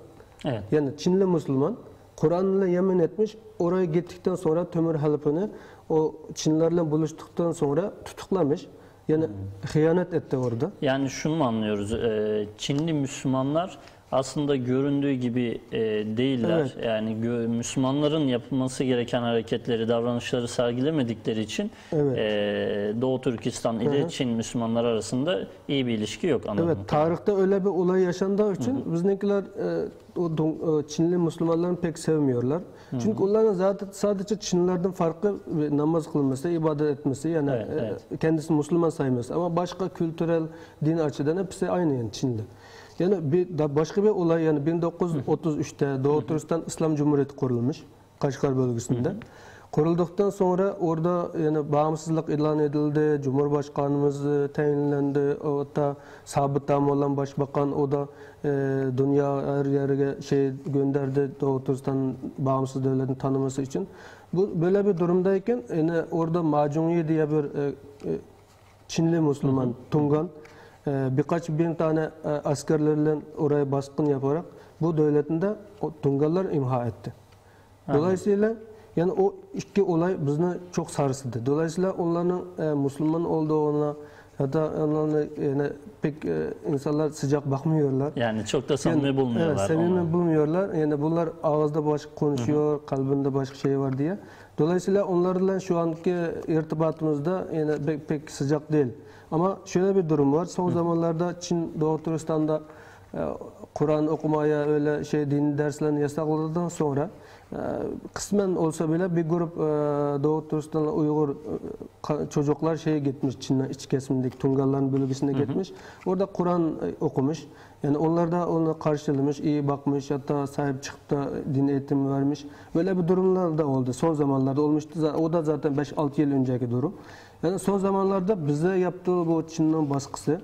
Evet. Yani Çinli Müslüman Kur'an'la yemin etmiş. Oraya gittikten sonra Tömür Halp'ını o Çinlerle buluştuktan sonra tutuklamış. Yani hıyanet etti orada. Yani şunu mu anlıyoruz? Ee, Çinli Müslümanlar aslında göründüğü gibi e, değiller. Evet. Yani Müslümanların yapılması gereken hareketleri, davranışları sergilemedikleri için Evet. e, Doğu Türkistan ile Çin Müslümanlar arasında iyi bir ilişki yok anladığım Evet, tarihte öyle bir olay yaşandığı için bizimkiler e, o Don- e, Çinli Müslümanları pek sevmiyorlar. Çünkü onların zaten sadece Çinlilerden farklı namaz kılması, ibadet etmesi yani Evet, e, evet. kendisi Müslüman sayması ama başka kültürel din açıdan hepsi aynı yani Çinli. Yani bir da başka bir olay yani 1933'te Doğu Türkistan İslam Cumhuriyeti kurulmuş Kaşgar bölgesinde. Kurulduktan sonra orada yani bağımsızlık ilan edildi, Cumhurbaşkanımız tayinlendi, o da sabıtam olan başbakan o da e, dünya her yere şey gönderdi Doğu Türkistan bağımsız devletin tanıması için. Bu böyle bir durumdayken yani orada Macunyi diye bir e, e, Çinli Müslüman Tungan birkaç bin tane e, askerlerle oraya baskın yaparak bu devletinde Tungalar imha etti. Dolayısıyla yani o iki olay bizni çok sarsıldı. Dolayısıyla onların e, Müslüman olduğuna ya da onların yani pek e, insanlar sıcak bakmıyorlar. Yani çok da samimi bulmuyorlar. Evet, samimi onu. bulmuyorlar. Yani bunlar ağızda başka konuşuyor, kalbinde başka şey var diye. Dolayısıyla onlarla şu anki irtibatımızda yani pek, pek sıcak değil. Ama şöyle bir durum var. Son zamanlarda Çin Doğu Türkistan'da e, Kur'an okumaya öyle şey dini derslerini yasakladıktan sonra e, kısmen olsa bile bir grup e, Doğu Türkistan'la Uygur e, çocuklar şeye gitmiş Çin'in iç kesimindeki Tungaların bölgesine gitmiş. Orada Kur'an e, okumuş. Yani onlar da ona karşılamış, iyi bakmış, hatta sahip çıkıp da din eğitimi vermiş. Böyle bir durumlar da oldu. Son zamanlarda olmuştu. O da zaten 5-6 yıl önceki durum. Yani son zamanlarda bize yaptığı bu Çin'in baskısı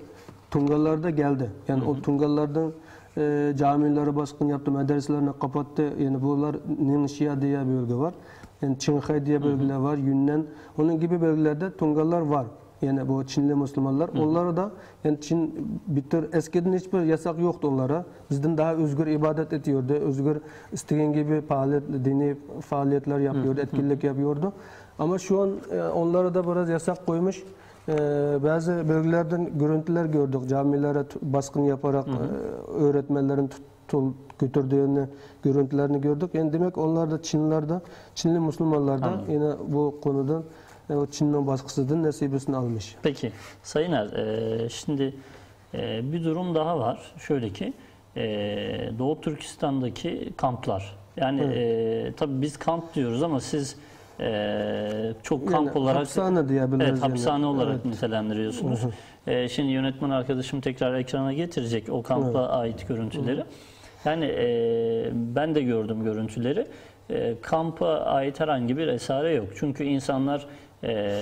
Tungalarda geldi. Yani o Tungalardan e, camileri baskın yaptı, medreselerini kapattı. Yani bunlar Ningxia diye bir bölge var. Yani Çinhay diye bölgeler var, Yunnan. Onun gibi bölgelerde Tungalar var. Yani bu Çinli Müslümanlar. Onlara da yani Çin bitir eskiden hiçbir yasak yoktu onlara. Bizden daha özgür ibadet ediyordu. Özgür istediğin gibi faaliyet, dini faaliyetler yapıyordu, etkinlik yapıyordu. Ama şu an e, onlara da biraz yasak koymuş. E, bazı bölgelerden görüntüler gördük. Camilere baskın yaparak e, öğretmenlerin tutul, götürdüğünü, görüntülerini gördük. Yani demek onlar da Çinliler de, Çinli Müslümanlar da Anladım. yine bu konudan e, o Çin'in baskısından nasibini almış. Peki Sayın Er, e, şimdi e, bir durum daha var. Şöyle ki e, Doğu Türkistan'daki kamplar. Yani e, tabii biz kamp diyoruz ama siz e, çok kamp Yani olarak hapishane diyebiliriz. Evet, yani. hapishane olarak Evet. nitelendiriyorsunuz. Ee, şimdi yönetmen arkadaşım tekrar ekrana getirecek o kampa ait görüntüleri. Yani e, ben de gördüm görüntüleri. E, kampa ait herhangi bir esare yok. Çünkü insanlar e,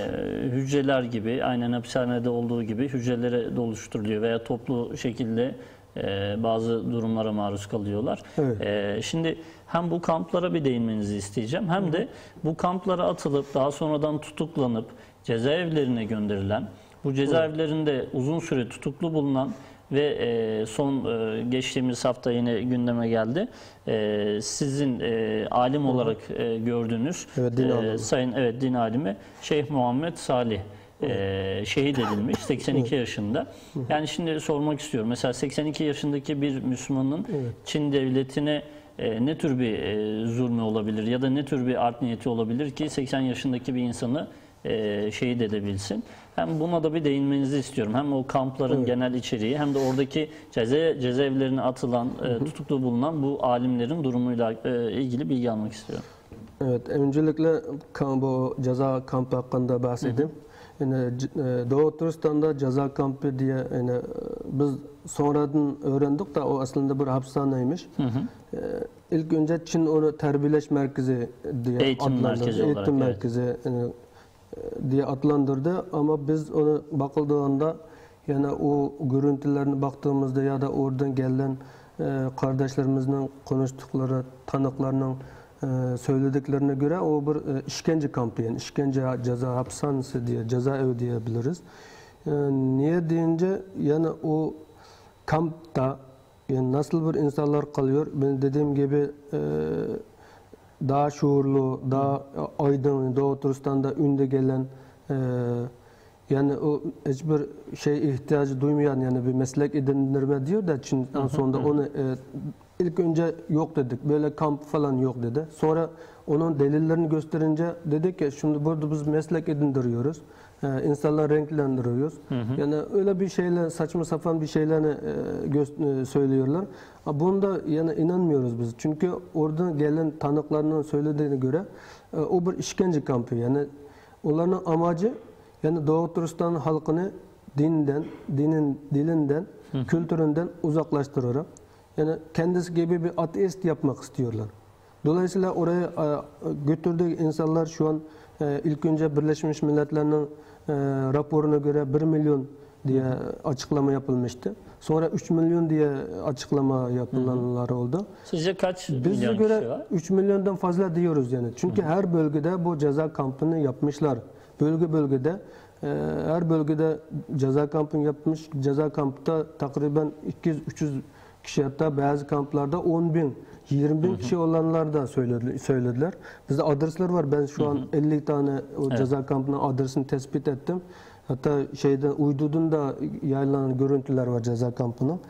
hücreler gibi, aynen hapishanede olduğu gibi hücrelere doluşturuluyor veya toplu şekilde e, bazı durumlara maruz kalıyorlar. Evet. Ee, şimdi hem bu kamplara bir değinmenizi isteyeceğim hem de bu kamplara atılıp daha sonradan tutuklanıp cezaevlerine gönderilen, bu cezaevlerinde uzun süre tutuklu bulunan ve e, son e, geçtiğimiz hafta yine gündeme geldi. E, sizin alim olarak gördüğünüz Evet, din. Sayın evet din alimi Şeyh Muhammed Salih e, şehit edilmiş 82 yaşında. Yani şimdi sormak istiyorum. Mesela 82 yaşındaki bir Müslümanın Çin devletine e, ne tür bir e, zulmü olabilir ya da ne tür bir art niyeti olabilir ki 80 yaşındaki bir insanı e, şehit edebilsin. Hem buna da bir değinmenizi istiyorum. Hem o kampların genel içeriği hem de oradaki ceza cezaevlerine atılan, e, tutuklu bulunan bu alimlerin durumuyla e, ilgili bilgi almak istiyorum. Evet, öncelikle kam- bu ceza kampı hakkında bahsedeyim. Yani c- e, Doğu Türkistan'da ceza kampı diye yani biz sonradan öğrendik de o aslında bir hapishaneymiş. E, İlk önce Çin onu terbiyeleş merkezi diye Eğitim adlandırdı. merkezi olarak, Eğitim evet. merkezi yani, e, diye adlandırdı ama biz onu bakıldığında yani o görüntülerine baktığımızda ya da oradan gelen e, kardeşlerimizin konuştukları tanıklarının söylediklerine göre o bir e, işkence kampı yani işkence ceza hapishanesi diye cezaevi diyebiliriz. E, niye deyince yani o kampta yani nasıl bir insanlar kalıyor? Ben dediğim gibi e, daha şuurlu, daha aydın, Doğu Türkistan'da önde gelen e, yani o hiçbir şey ihtiyacı duymayan yani bir meslek edindirme diyor da Çin en sonunda onu ilk önce yok dedik. Böyle kamp falan yok dedi. Sonra onun delillerini gösterince dedik ki şimdi burada biz meslek edindiriyoruz. E, insanlar renklendiriyoruz. Yani öyle bir şeyle saçma sapan bir şeylerini e, e, söylüyorlar. Bunda yani inanmıyoruz biz. Çünkü orada gelen tanıklarının söylediğine göre e, o bir işkence kampı. Yani onların amacı yani Doğu Türkistan halkını dinden, dinin dilinden, kültüründen uzaklaştırarak yani kendisi gibi bir ateist yapmak istiyorlar. Dolayısıyla oraya e, götürdüğü insanlar şu an e, ilk önce Birleşmiş Milletler'in e, raporuna göre 1 milyon diye açıklama yapılmıştı. Sonra 3 milyon diye açıklama yapılanlar oldu. Sizce kaç Bize milyon göre kişi var? 3 milyondan fazla diyoruz yani. Çünkü her bölgede bu ceza kampını yapmışlar. Bölge bölgede her bölgede ceza kampını yapmış. Ceza kampta takriben 200-300 kişi hatta bazı kamplarda 10 bin 20 bin kişi olanlar da söyledi, söylediler. Bizde adresler var. Ben şu an 50 tane o ceza kampının adresini tespit ettim. Hatta şeyden uydudun da yayınlanan görüntüler var ceza kampının.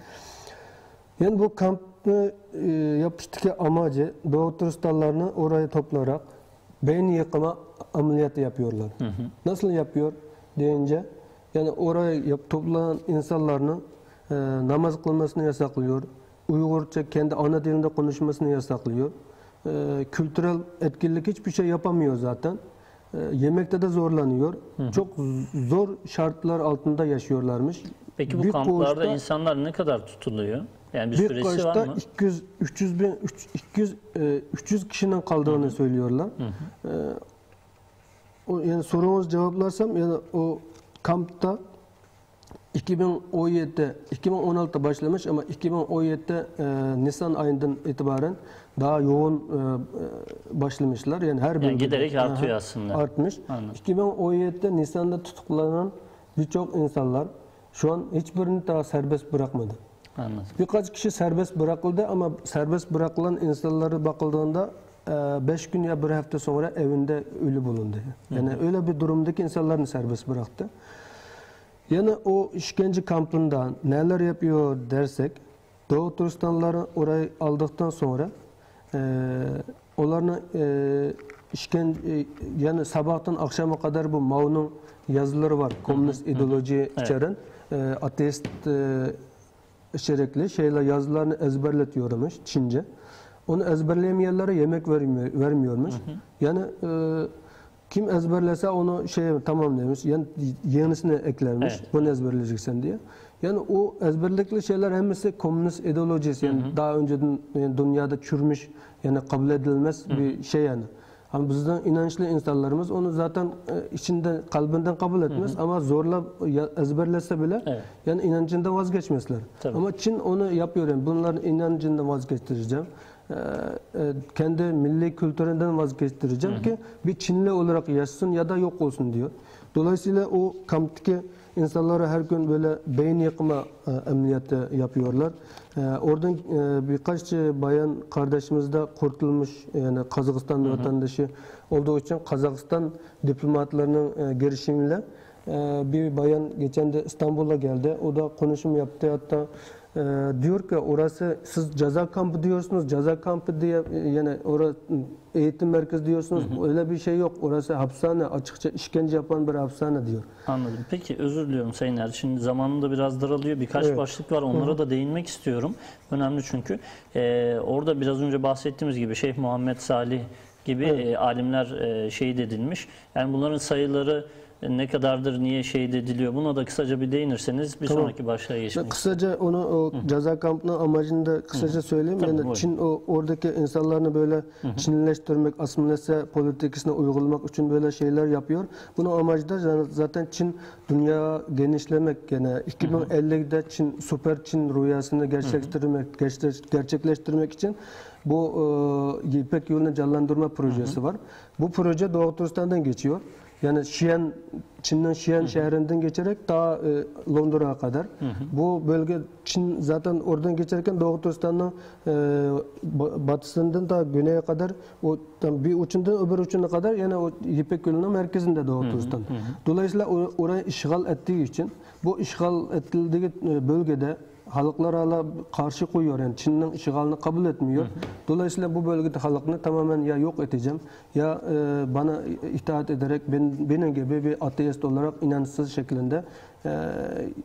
Yani bu kampı e, yapıştaki amacı Doğu Türkistanlarını oraya toplayarak beyin yıkama ameliyatı yapıyorlar. Nasıl yapıyor deyince yani oraya yap, toplanan insanların e, namaz kılmasını yasaklıyor. Uygurca kendi ana dilinde konuşmasını yasaklıyor. E, kültürel etkinlik hiçbir şey yapamıyor zaten. E, yemekte de zorlanıyor. Çok zor şartlar altında yaşıyorlarmış. Peki bu Büyük kamplarda koğuşta- insanlar ne kadar tutuluyor? Yani bir, bir süresi var mı? 200 300 bin üç- 200 e, 300 kişinin kaldığını söylüyorlar. E, o yani sorunuz cevaplarsam yani o kampta 2017'de 2016'da başlamış ama 2017'de e, Nisan ayından itibaren daha yoğun e, e, başlamışlar. Yani her bölgede giderek artıyor Aha, aslında. Artmış. Anladım. 2017'de Nisan'da tutuklanan birçok insanlar şu an hiçbirini daha serbest bırakmadı. Anladım. Birkaç kişi serbest bırakıldı ama serbest bırakılan insanlara bakıldığında 5 gün ya bir hafta sonra evinde ölü bulundu. Yani öyle bir durumdaki insanlarını serbest bıraktı. Yani o işkence kampında neler yapıyor dersek Doğu Türkistanlıları orayı aldıktan sonra e, onların e, işkence e, yani sabahtan akşama kadar bu Mao'nun yazıları var. Komünist ideoloji içeren e, ateist e, içerikli şeyler yazılarını ezberletiyormuş Çince. Onu ezberleyemeyenlere yemek vermiyor, vermiyormuş. Yani e, kim ezberlese onu şey tamamlamış. Yani yenisini eklermiş. Evet. Bunu ezberleyeceksin diye. Yani o ezberlikli şeyler hepsi komünist ideolojisi. Yani daha önceden yani dünyada çürümüş yani kabul edilmez bir şey yani. Ama bizden inançlı insanlarımız onu zaten e, içinde kalbinden kabul etmez ama zorla ezberlese bile Evet. yani inancından vazgeçmezler. Tabii. Ama Çin onu yapıyor yani bunların inancından vazgeçtireceğim. Ee, e, kendi milli kültüründen vazgeçtireceğim ki bir Çinli olarak yaşasın ya da yok olsun diyor. Dolayısıyla o kamptaki insanlara her gün böyle beyin yakma e, ameliyatı yapıyorlar. Ee, oradan e, birkaç bayan kardeşimiz de kurtulmuş yani Kazakistan vatandaşı olduğu için Kazakistan diplomatlarının girişimiyle bir bayan geçen de İstanbul'a geldi. O da konuşum yaptı. Hatta e, diyor ki orası siz ceza kampı diyorsunuz. Ceza kampı diye yani orası eğitim merkezi diyorsunuz. Öyle bir şey yok. Orası hapishane. Açıkça işkence yapan bir hapishane diyor. Anladım. Peki özür diliyorum Sayın Er. Şimdi zamanım da biraz daralıyor. Birkaç Evet. başlık var. Onlara da değinmek istiyorum. Önemli çünkü. Ee, orada biraz önce bahsettiğimiz gibi Şeyh Muhammed Salih gibi e, alimler e, şehit edilmiş. Yani bunların sayıları ne kadardır, niye şehit ediliyor? Buna da kısaca bir değinirseniz bir Tamam. sonraki başlığa geçmek kısaca onu o ceza kampının amacını da kısaca söyleyeyim. Tabii, yani buyurun. Çin o oradaki insanlarını böyle Çinleştirmek, asimilase politikasına uygulamak için böyle şeyler yapıyor. Bunun amacı da zaten Çin dünya genişlemek yani 2050'de Çin süper Çin rüyasını gerçekleştirmek gerçek- gerçekleştirmek için bu e, İpek yolunu canlandırma projesi var. Bu proje Doğu Türkistan'dan geçiyor. Yani Şiyan, Çin'in Şiyan şehrinden geçerek daha e, Londra'ya kadar. Bu bölge Çin zaten oradan geçerken Doğu Türkistan'ın e, ba- batısından da güneye kadar o tam bir ucundan öbür ucuna kadar yani o İpek yolunun merkezinde Doğu Türkistan. Dolayısıyla o- orayı işgal ettiği için bu işgal edildiği e, bölgede halklar hala karşı koyuyor yani Çin'in işgalini kabul etmiyor. Dolayısıyla bu bölgede halkını tamamen ya yok edeceğim ya e, bana itaat ederek ben, benim gibi bir ateist olarak inançsız şeklinde e,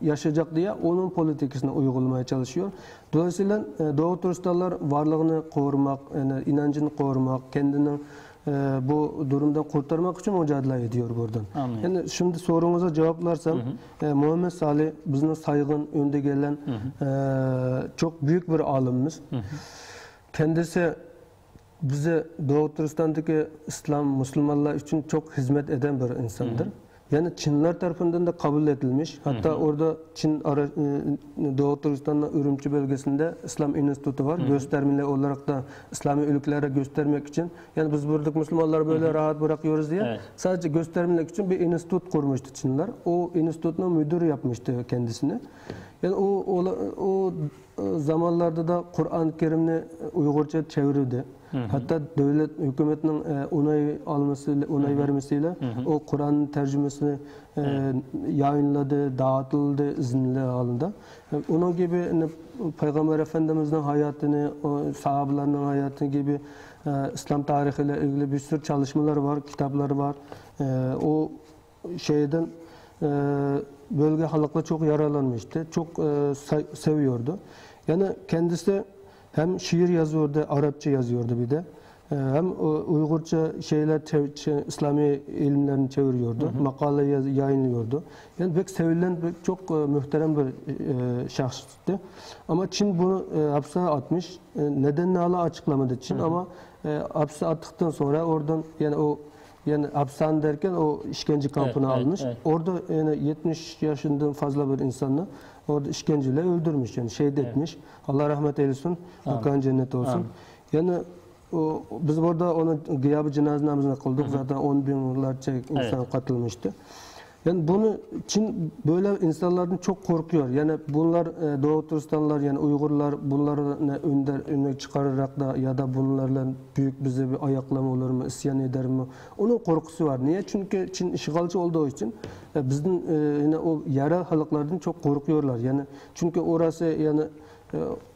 yaşayacak diye onun politikasını uygulamaya çalışıyor. Dolayısıyla e, Doğu Türkistanlar varlığını korumak, yani inancını korumak, kendini e, bu durumdan kurtarmak için mücadele ediyor buradan. Anlıyorum. Yani şimdi sorunuza cevaplarsam e, Muhammed Salih bizim saygın önde gelen e, çok büyük bir alimimiz. Kendisi bize Doğu Türkistan'daki İslam, Müslümanlar için çok hizmet eden bir insandır. Yani Çinler tarafından da kabul edilmiş. Hatta orada Çin ara, e, Doğu Türkistan'ın Ürümçi bölgesinde İslam Enstitüsü var. Göstermeler olarak da İslami ülkelere göstermek için. Yani biz buradaki Müslümanları böyle rahat bırakıyoruz diye. Evet. Sadece göstermelik için bir enstitü kurmuştu Çinler. O enstitünün müdürü yapmıştı kendisini. Yani o, o, o e, zamanlarda da Kur'an-ı Kerim'ini Uygurca çevirdi. Hatta devlet hükümetinin e, onay almasıyla, onay vermesiyle o Kur'an tercümesini e, yayınladı, dağıtıldı izinli halinde. Yani onun gibi hani, Peygamber Efendimiz'in hayatını, o sahabelerinin hayatı gibi e, İslam tarihiyle ilgili bir sürü çalışmalar var, kitaplar var. E, o şeyden e, bölge halkla çok yaralanmıştı. Çok e, seviyordu. Yani kendisi hem şiir yazıyordu, Arapça yazıyordu bir de. E, hem e, Uygurca şeyler, çev- İslami ilimlerini çeviriyordu. Makale yaz- yayınlıyordu. Yani pek sevilen, pek çok e, muhterem bir e. Ama Çin bunu e, hapse atmış. E, nedenini hala açıklamadı Çin ama e, hapse attıktan sonra oradan yani o yani hapishane derken o işkence kampına evet, almış. evet. Orada yani 70 yaşından fazla bir insanı orada işkenceyle öldürmüş yani şehit etmiş. Allah rahmet eylesin. Makan cennet olsun. Yani o, biz orada onun gıyabı cenaze namazını kıldık. Zaten 10 binlerce insan katılmıştı. Yani bunu Çin böyle insanlardan çok korkuyor. Yani bunlar e, Doğu Türkistanlar yani Uygurlar bunları ne önder öne çıkararak da ya da bunlarla büyük bize bir ayaklama olur mu, isyan eder mi? Onun korkusu var. Niye? Çünkü Çin işgalci olduğu için e, bizim e, yine o yerel halklardan çok korkuyorlar. Yani çünkü orası yani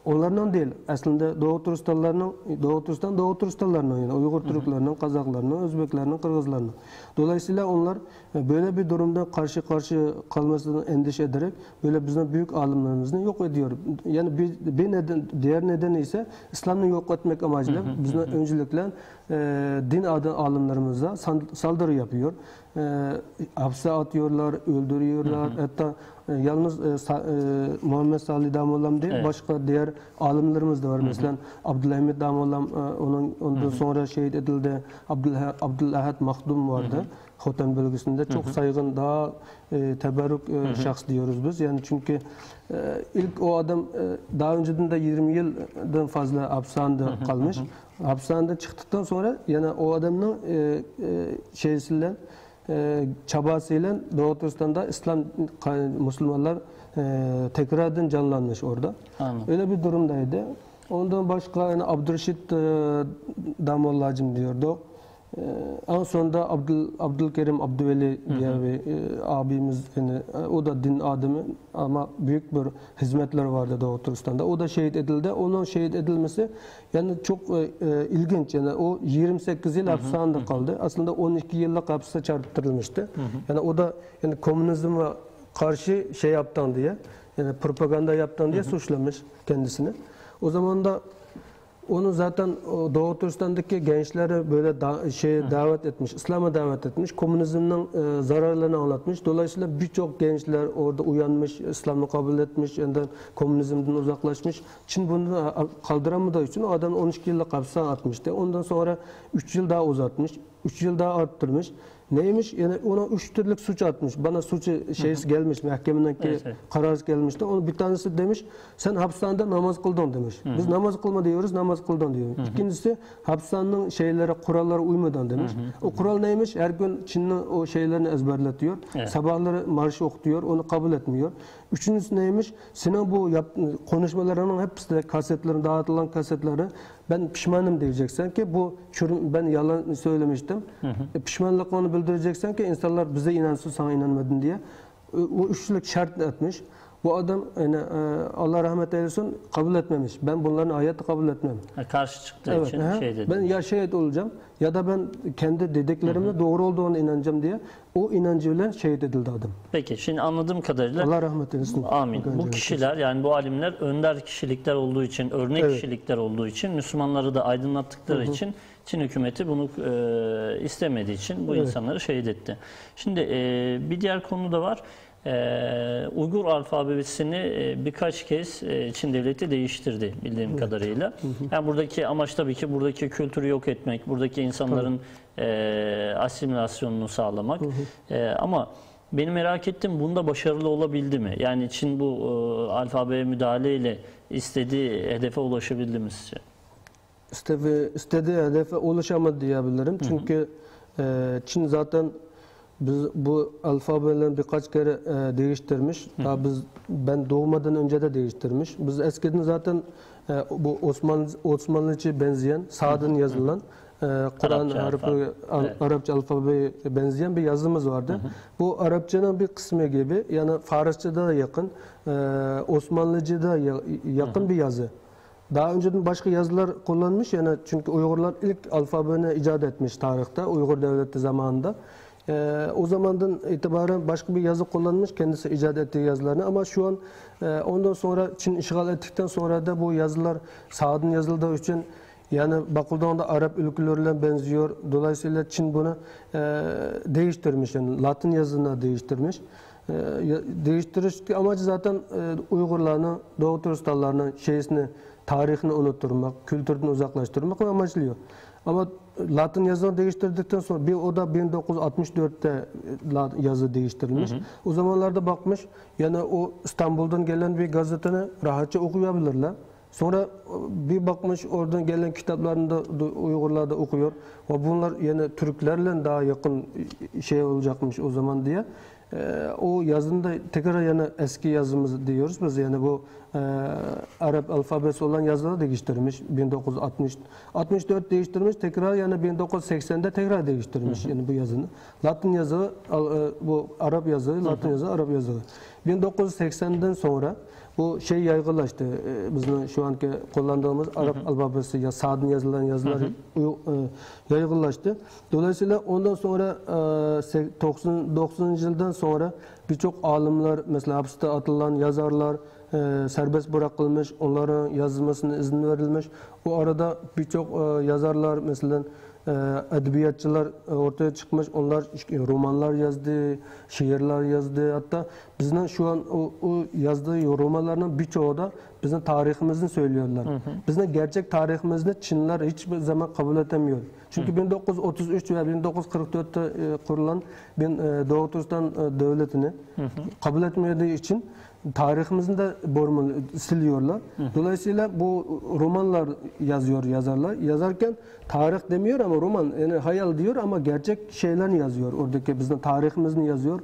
onlardan değil. Aslında Doğu Türkistanlarının, Doğu Türkistan, Doğu Türkistanlarının yani Uygur Türklerinin, Kazaklarının, Özbeklerinin, Kırgızlarının. Dolayısıyla onlar e, Böyle bir durumda karşı karşı kalmasını endişe ederek böyle bizim büyük alimlerimizin yok ediyor. Yani bir, bir neden, diğer nedeni ise İslam'ı yok etmek amacıyla bizim öncelikle e, din adı alimlerimize saldırı yapıyor. E, hapse atıyorlar, öldürüyorlar. Hatta e, yalnız e, Sa- e, Muhammed Salih Damolam değil, Evet. başka diğer alimlerimiz de var. Mesela Abdülhamid Damolam e, onun ondan sonra şehit edildi. Abdülha, Abdülahad Mahdum vardı. Hoten bölgesinde çok saygın daha e, teberrük e, şahs diyoruz biz. Yani çünkü e, ilk o adam e, daha önceden de 20 yıldan fazla hapishanede kalmış. Hapishanede çıktıktan sonra yani o adamın e, e, şeysiyle çabasıyla Doğu Türkistan'da İslam Müslümanlar e, tekrardan canlanmış orada. Anladım. Öyle bir durumdaydı. Ondan başka yani Abdülreşit e, Damollacım diyordu. E, en sonunda Abdül, Abdülkerim Abdüveli diye bir e, abimiz yani e, o da din adamı ama büyük bir hizmetler vardı Doğu Türkistan'da. O da şehit edildi. Onun şehit edilmesi yani çok e, e, ilginç. Yani o 28 yıl hapishanede kaldı. Aslında 12 yıllık hapse çarptırılmıştı. Yani o da yani komünizme karşı şey yaptan diye yani propaganda yaptan diye suçlamış kendisini. O zaman da onu zaten Doğu Türkistan'daki gençleri böyle da, şeye davet etmiş, İslam'a davet etmiş, komünizmden e, zararlarını anlatmış. Dolayısıyla birçok gençler orada uyanmış, İslam'ı kabul etmiş, yani komünizmden uzaklaşmış. Çin bunu a- kaldıramadığı için o adam 12 yıllık hapse atmıştı. Ondan sonra 3 yıl daha uzatmış, 3 yıl daha arttırmış. Neymiş? Yani ona üç türlü suç atmış. Bana suçu şeysi gelmiş, mahkemenin ki Evet, evet. karar gelmişti. Onu bir tanesi demiş, sen hapishanede namaz kıldın demiş. Biz namaz kılma diyoruz, namaz kıldın diyor. İkincisi hapishanenin şeylere, kurallara uymadan demiş. O kural neymiş? Her gün Çin'in o şeylerini ezberletiyor. Evet. Sabahları marşı okutuyor, onu kabul etmiyor. Üçüncüsü neymiş? Senin bu yap, konuşmalarının hepsi de kasetlerin, dağıtılan kasetleri ben pişmanım diyeceksen ki bu ben yalan söylemiştim. E, pişmanlıklarını bildireceksen ki insanlar bize inansın sana inanmadın diye. E, O üçlük şart etmiş. Bu adam yani, e, Allah rahmet eylesin kabul etmemiş. Ben bunların ayeti kabul etmem. Ha, Karşı çıktığı Evet, için aha. şey dedi. ben ya şehit olacağım ya da ben kendi dediklerimle doğru olduğuna inanacağım diye o inancıyla şehit edildi adam. Peki şimdi anladığım kadarıyla Allah rahmet eylesin. Amin. Bu kişiler yani bu alimler önder kişilikler olduğu için, örnek Evet. kişilikler olduğu için, Müslümanları da aydınlattıkları için Çin hükümeti bunu e, istemediği için bu Evet. insanları şehit etti. Şimdi e, bir diğer konu da var. E, Uygur alfabesini e, birkaç kez e, Çin devleti değiştirdi bildiğim kadarıyla. Yani buradaki amaç tabii ki buradaki kültürü yok etmek, buradaki insanların e, asimilasyonunu sağlamak. E, ama benim merak ettiğim bunda başarılı olabildi mi? Yani Çin bu e, alfabeye müdahaleyle istediği hedefe ulaşabildi mi sizce? İstediği, istediği hedefe ulaşamadı diyebilirim. Çünkü e, Çin zaten biz bu alfabeleri birkaç kere e, değiştirmiş. Daha biz ben doğmadan önce de değiştirmiş. Biz eskiden zaten e, bu Osmanlı Osmanlıca benzeyen, Sa'dın yazılan e, Kur'an Arapça alfabe. Al- Evet. Arapça alfabeye benzeyen bir yazımız vardı. Bu Arapçanın bir kısmı gibi yani Farsça'da da yakın, e, Osmanlıca'da ya- yakın bir yazı. Daha önceden başka yazılar kullanmış yani çünkü Uygurlar ilk alfabeni icat etmiş tarihte Uygur devleti zamanında. Ee, o zamandan itibaren başka bir yazı kullanmış kendisi icat ettiği yazılarını ama şu an e, ondan sonra Çin işgal ettikten sonra da bu yazılar Saad'ın yazıldığı için yani bakıldığında Arap ülkelerine benziyor. Dolayısıyla Çin bunu e, değiştirmiş yani Latin yazına değiştirmiş. E, değiştiriş amacı zaten e, Uygurlarını, Doğu Türkistanlarını, şeysini, tarihini unutturmak, kültürden uzaklaştırmak amaçlıyor. Ama Latin yazını değiştirdikten sonra bir o da 1964'te La- yazı değiştirilmiş. O zamanlarda bakmış yani o İstanbul'dan gelen bir gazeteni rahatça okuyabilirler. Sonra e, bir bakmış oradan gelen kitaplarını da da Uygurlar da okuyor. Ve bunlar yani Türklerle daha yakın şey olacakmış o zaman diye. Ee, o yazında tekrar yani eski yazımız diyoruz biz yani bu e, Arap alfabesi olan yazıları değiştirmiş 1960 64 değiştirmiş tekrar yani 1980'de tekrar değiştirmiş yani bu yazını. Latin yazı al- e, bu Arap yazı, Latin yazı, Arap yazı. 1980'den sonra bu şey yaygınlaştı. E, bizim şu anki kullandığımız Arap alfabesi ya sağdan yazılan yazılar uyu- e, yaygınlaştı. Dolayısıyla ondan sonra e, sek- 90 90. yıldan sonra birçok alimler mesela hapiste atılan yazarlar e, serbest bırakılmış, onların yazılmasına izin verilmiş. O arada birçok e, yazarlar mesela edebiyatçılar e, ortaya çıkmış. Onlar romanlar yazdı, şiirler yazdı. Hatta bizden şu an o, o yazdığı romanların birçoğu da bizim tarihimizin söylüyorlar. Bizden gerçek tarihimizni Çinliler hiçbir zaman kabul edemiyor. Çünkü 1933 ve 1944'te e, kurulan ben e, Doğu Türkistan e, devletini kabul etmediği için tarihimizin de bormunu siliyorlar. Dolayısıyla bu romanlar yazıyor yazarlar. Yazarken tarih demiyor ama roman yani hayal diyor ama gerçek şeyler yazıyor. Oradaki bizim tarihimizin yazıyor.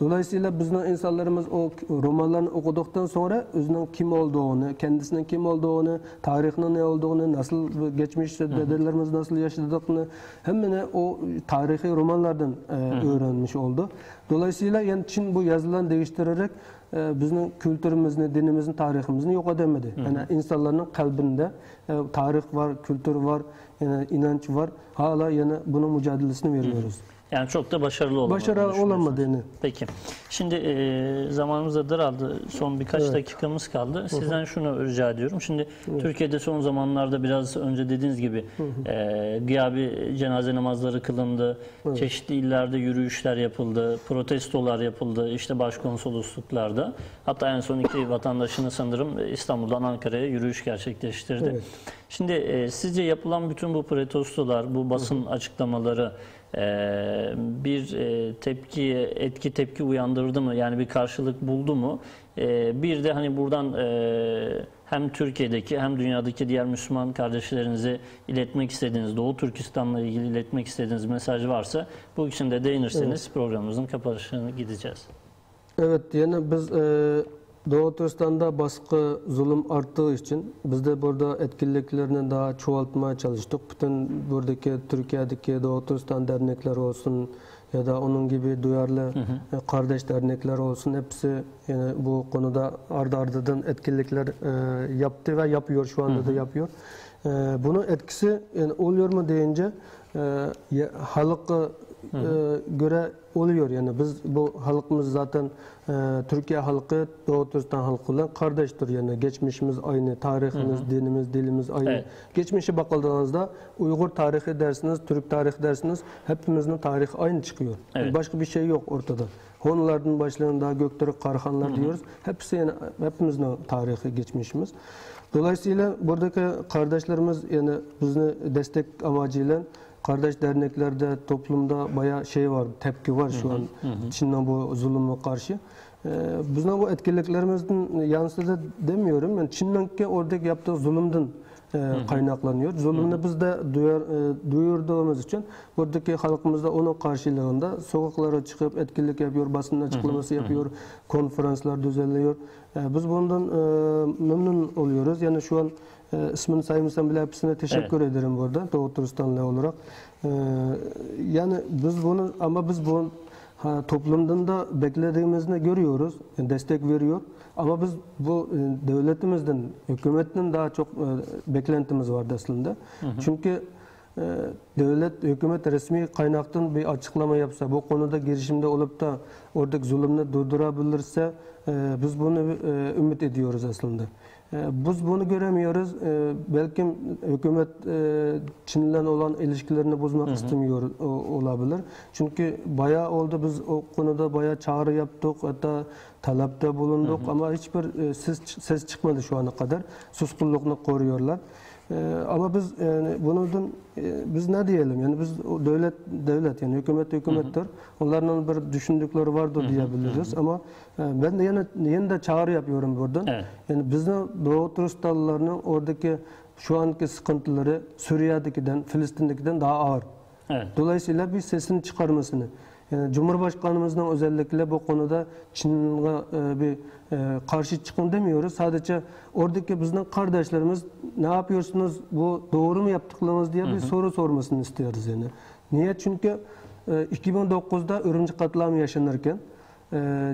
Dolayısıyla bizim insanlarımız o romanlarını okuduktan sonra özünün kim olduğunu, kendisinin kim olduğunu, tarihinin ne olduğunu, nasıl geçmiş dedelerimiz nasıl yaşadıklarını hemen o tarihi romanlardan e, öğrenmiş oldu. Dolayısıyla yani Çin bu yazılan değiştirerek e, bizim kültürümüzü, dinimizin, tarihimizi yok edemedi. Yani insanların kalbinde e, tarih var, kültür var, yani inanç var. Hala yani bunun mücadelesini veriyoruz. Yani çok da başarılı olamadığını Başarılı düşünüyorsunuz. olamadı yani. Peki. Şimdi e, zamanımız da daraldı. Son birkaç Evet. dakikamız kaldı. Sizden şunu rica ediyorum. Şimdi Türkiye'de son zamanlarda biraz önce dediğiniz gibi e, gıyabi cenaze namazları kılındı. Çeşitli illerde yürüyüşler yapıldı. Protestolar yapıldı. işte başkonsolosluklarda. Hatta en son iki vatandaşını sanırım İstanbul'dan Ankara'ya yürüyüş gerçekleştirdi. Evet. Şimdi e, sizce yapılan bütün bu protestolar, bu basın açıklamaları e, bir e, tepki, etki tepki uyandırdı mı? Yani bir karşılık buldu mu? E, bir de hani buradan e, hem Türkiye'deki hem dünyadaki diğer Müslüman kardeşlerinize iletmek istediğiniz, Doğu Türkistan'la ilgili iletmek istediğiniz mesaj varsa bu ikisini de değinirseniz programımızın kapanışına gideceğiz. Evet yani biz e, Doğu Türkistan'da baskı, zulüm arttığı için biz de burada etkinliklerini daha çoğaltmaya çalıştık. Bütün buradaki Türkiye'deki Doğu Türkistan dernekler olsun ya da onun gibi duyarlı e, kardeş dernekler olsun hepsi yani bu konuda ardı ardından etkinlikler e, yaptı ve yapıyor şu anda da yapıyor. E, bunun etkisi yani oluyor mu deyince e, halkı e, göre oluyor yani biz bu halkımız zaten e, Türkiye halkı Doğu Türkistan halkıyla kardeştir yani geçmişimiz aynı, tarihimiz, dinimiz, dilimiz aynı. Evet. Geçmişe bakıldığınızda Uygur tarihi dersiniz, Türk tarihi dersiniz hepimizin tarihi aynı çıkıyor. Evet. Başka bir şey yok ortada. Hunlardan başlayan daha Göktürk, Karhanlar diyoruz. Hepsi yani hepimizin tarihi geçmişimiz. Dolayısıyla buradaki kardeşlerimiz yani bizni destek amacıyla kardeş derneklerde, toplumda bayağı şey var, tepki var şu an Çin'den bu zulüme karşı. Ee, bizim bu etkinliklerimizin yanısı da demiyorum. Yani Çin'den oradaki yaptığı zulümden e, kaynaklanıyor. Zulümünü biz de duyar, e, duyurduğumuz için buradaki halkımız da onun karşılığında sokaklara çıkıp etkinlik yapıyor, basın açıklaması yapıyor, konferanslar düzenliyor. E, biz bundan e, memnun oluyoruz. Yani şu an e, ismini saymışsam bile hepsine teşekkür ederim burada Doğu Türkistanlı olarak. E, yani biz bunu ama biz bunu ha, toplumdan da beklediğimizni görüyoruz. Destek veriyor. Ama biz bu e, devletimizden, hükümetten daha çok e, beklentimiz vardı aslında. Çünkü e, devlet, hükümet resmi kaynaktan bir açıklama yapsa, bu konuda girişimde olup da oradaki zulümünü durdurabilirse e, biz bunu e, ümit ediyoruz aslında. E, Biz bunu göremiyoruz. E, Belki hükümet e, Çin'le olan ilişkilerini bozmak istemiyor o- olabilir. Çünkü bayağı oldu biz o konuda bayağı çağrı yaptık hatta talepte bulunduk ama hiçbir e, ses, ses çıkmadı şu ana kadar. Suskunluğunu koruyorlar. E, ama biz yani bunun e, biz ne diyelim yani biz o devlet devlet yani hükümet hükümettir. Onların bir düşündükleri vardır diyebiliriz ama e, ben de yine, yine de çağrı yapıyorum buradan. Evet. Yani bizim Doğu Türkistanlılarının oradaki şu anki sıkıntıları Suriye'dekinden, Filistin'dekinden daha ağır. Evet. Dolayısıyla bir sesini çıkarmasını. Yani Cumhurbaşkanımızdan özellikle bu konuda Çin'e e, bir karşı çıkın demiyoruz. Sadece oradaki bizim kardeşlerimiz ne yapıyorsunuz, bu doğru mu yaptıklarınız diye bir soru sormasını istiyoruz yani. Niye? Çünkü e, 2009'da Ürümçi katliamı yaşanırken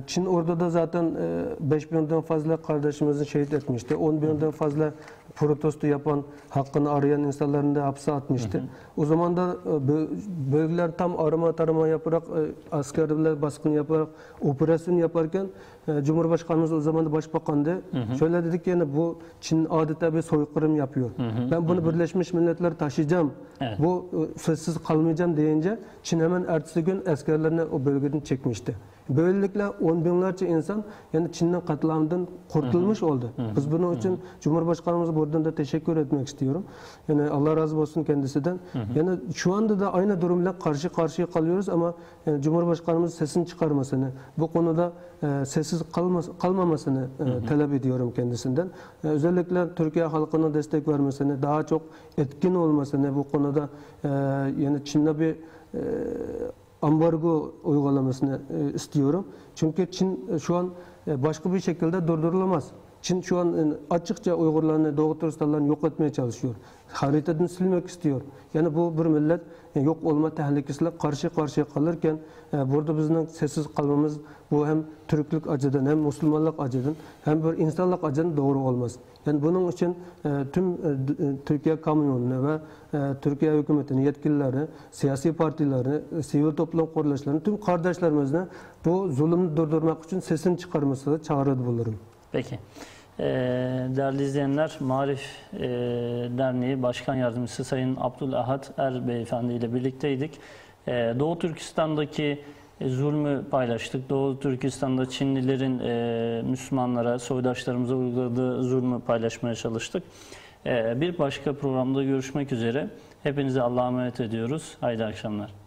Çin orada da zaten e, 5 milyondan fazla kardeşimizi şehit etmişti. 10 milyondan fazla protesto yapan, hakkını arayan insanların da hapse atmıştı. O zaman da e, bö- bölgeler tam arama tarama yaparak, e, askerler baskın yaparak, operasyon yaparken e, Cumhurbaşkanımız o zaman da başbakandı. Şöyle dedik yani bu Çin adeta bir soykırım yapıyor. Ben bunu Birleşmiş Milletler taşıyacağım. Evet. Bu e, sessiz kalmayacağım deyince Çin hemen ertesi gün askerlerini o bölgeden çekmişti. Böylelikle on binlerce insan yani Çin'den katliamdan kurtulmuş oldu. Biz bunun için Cumhurbaşkanımıza buradan da teşekkür etmek istiyorum. Yani Allah razı olsun kendisinden. Yani şu anda da aynı durumla karşı karşıya kalıyoruz ama yani Cumhurbaşkanımız sesini çıkarmasını, bu konuda e, sessiz kalmas, kalmamasını e, talep ediyorum kendisinden. E, özellikle Türkiye halkına destek vermesini, daha çok etkin olmasını bu konuda e, yani Çin'de bir e, ambargo uygulamasını e, istiyorum. Çünkü Çin e, şu an e, başka bir şekilde durdurulamaz. Çin şu an açıkça Uygurlarını, Doğu Türkistanlarını yok etmeye çalışıyor. Haritadan silmek istiyor. Yani bu bir millet yok olma tehlikesiyle karşı karşıya kalırken burada bizim sessiz kalmamız bu hem Türklük acıdan hem Müslümanlık acıdan hem bir insanlık acıdan doğru olmaz. Yani bunun için e, tüm e, e, Türkiye kamuoyunu ve Türkiye hükümetinin yetkilileri, siyasi partileri, sivil toplum kuruluşlarını, tüm kardeşlerimizle bu zulümü durdurmak için sesini çıkarmasını çağrıda bulurum. Peki. Ee, değerli izleyenler, Marif e, Derneği Başkan Yardımcısı Sayın Abdülahad Er Beyefendi ile birlikteydik. Ee, Doğu Türkistan'daki zulmü paylaştık. Doğu Türkistan'da Çinlilerin e, Müslümanlara, soydaşlarımıza uyguladığı zulmü paylaşmaya çalıştık. Ee, bir başka programda görüşmek üzere. Hepinize Allah'a emanet ediyoruz. Hayırlı akşamlar.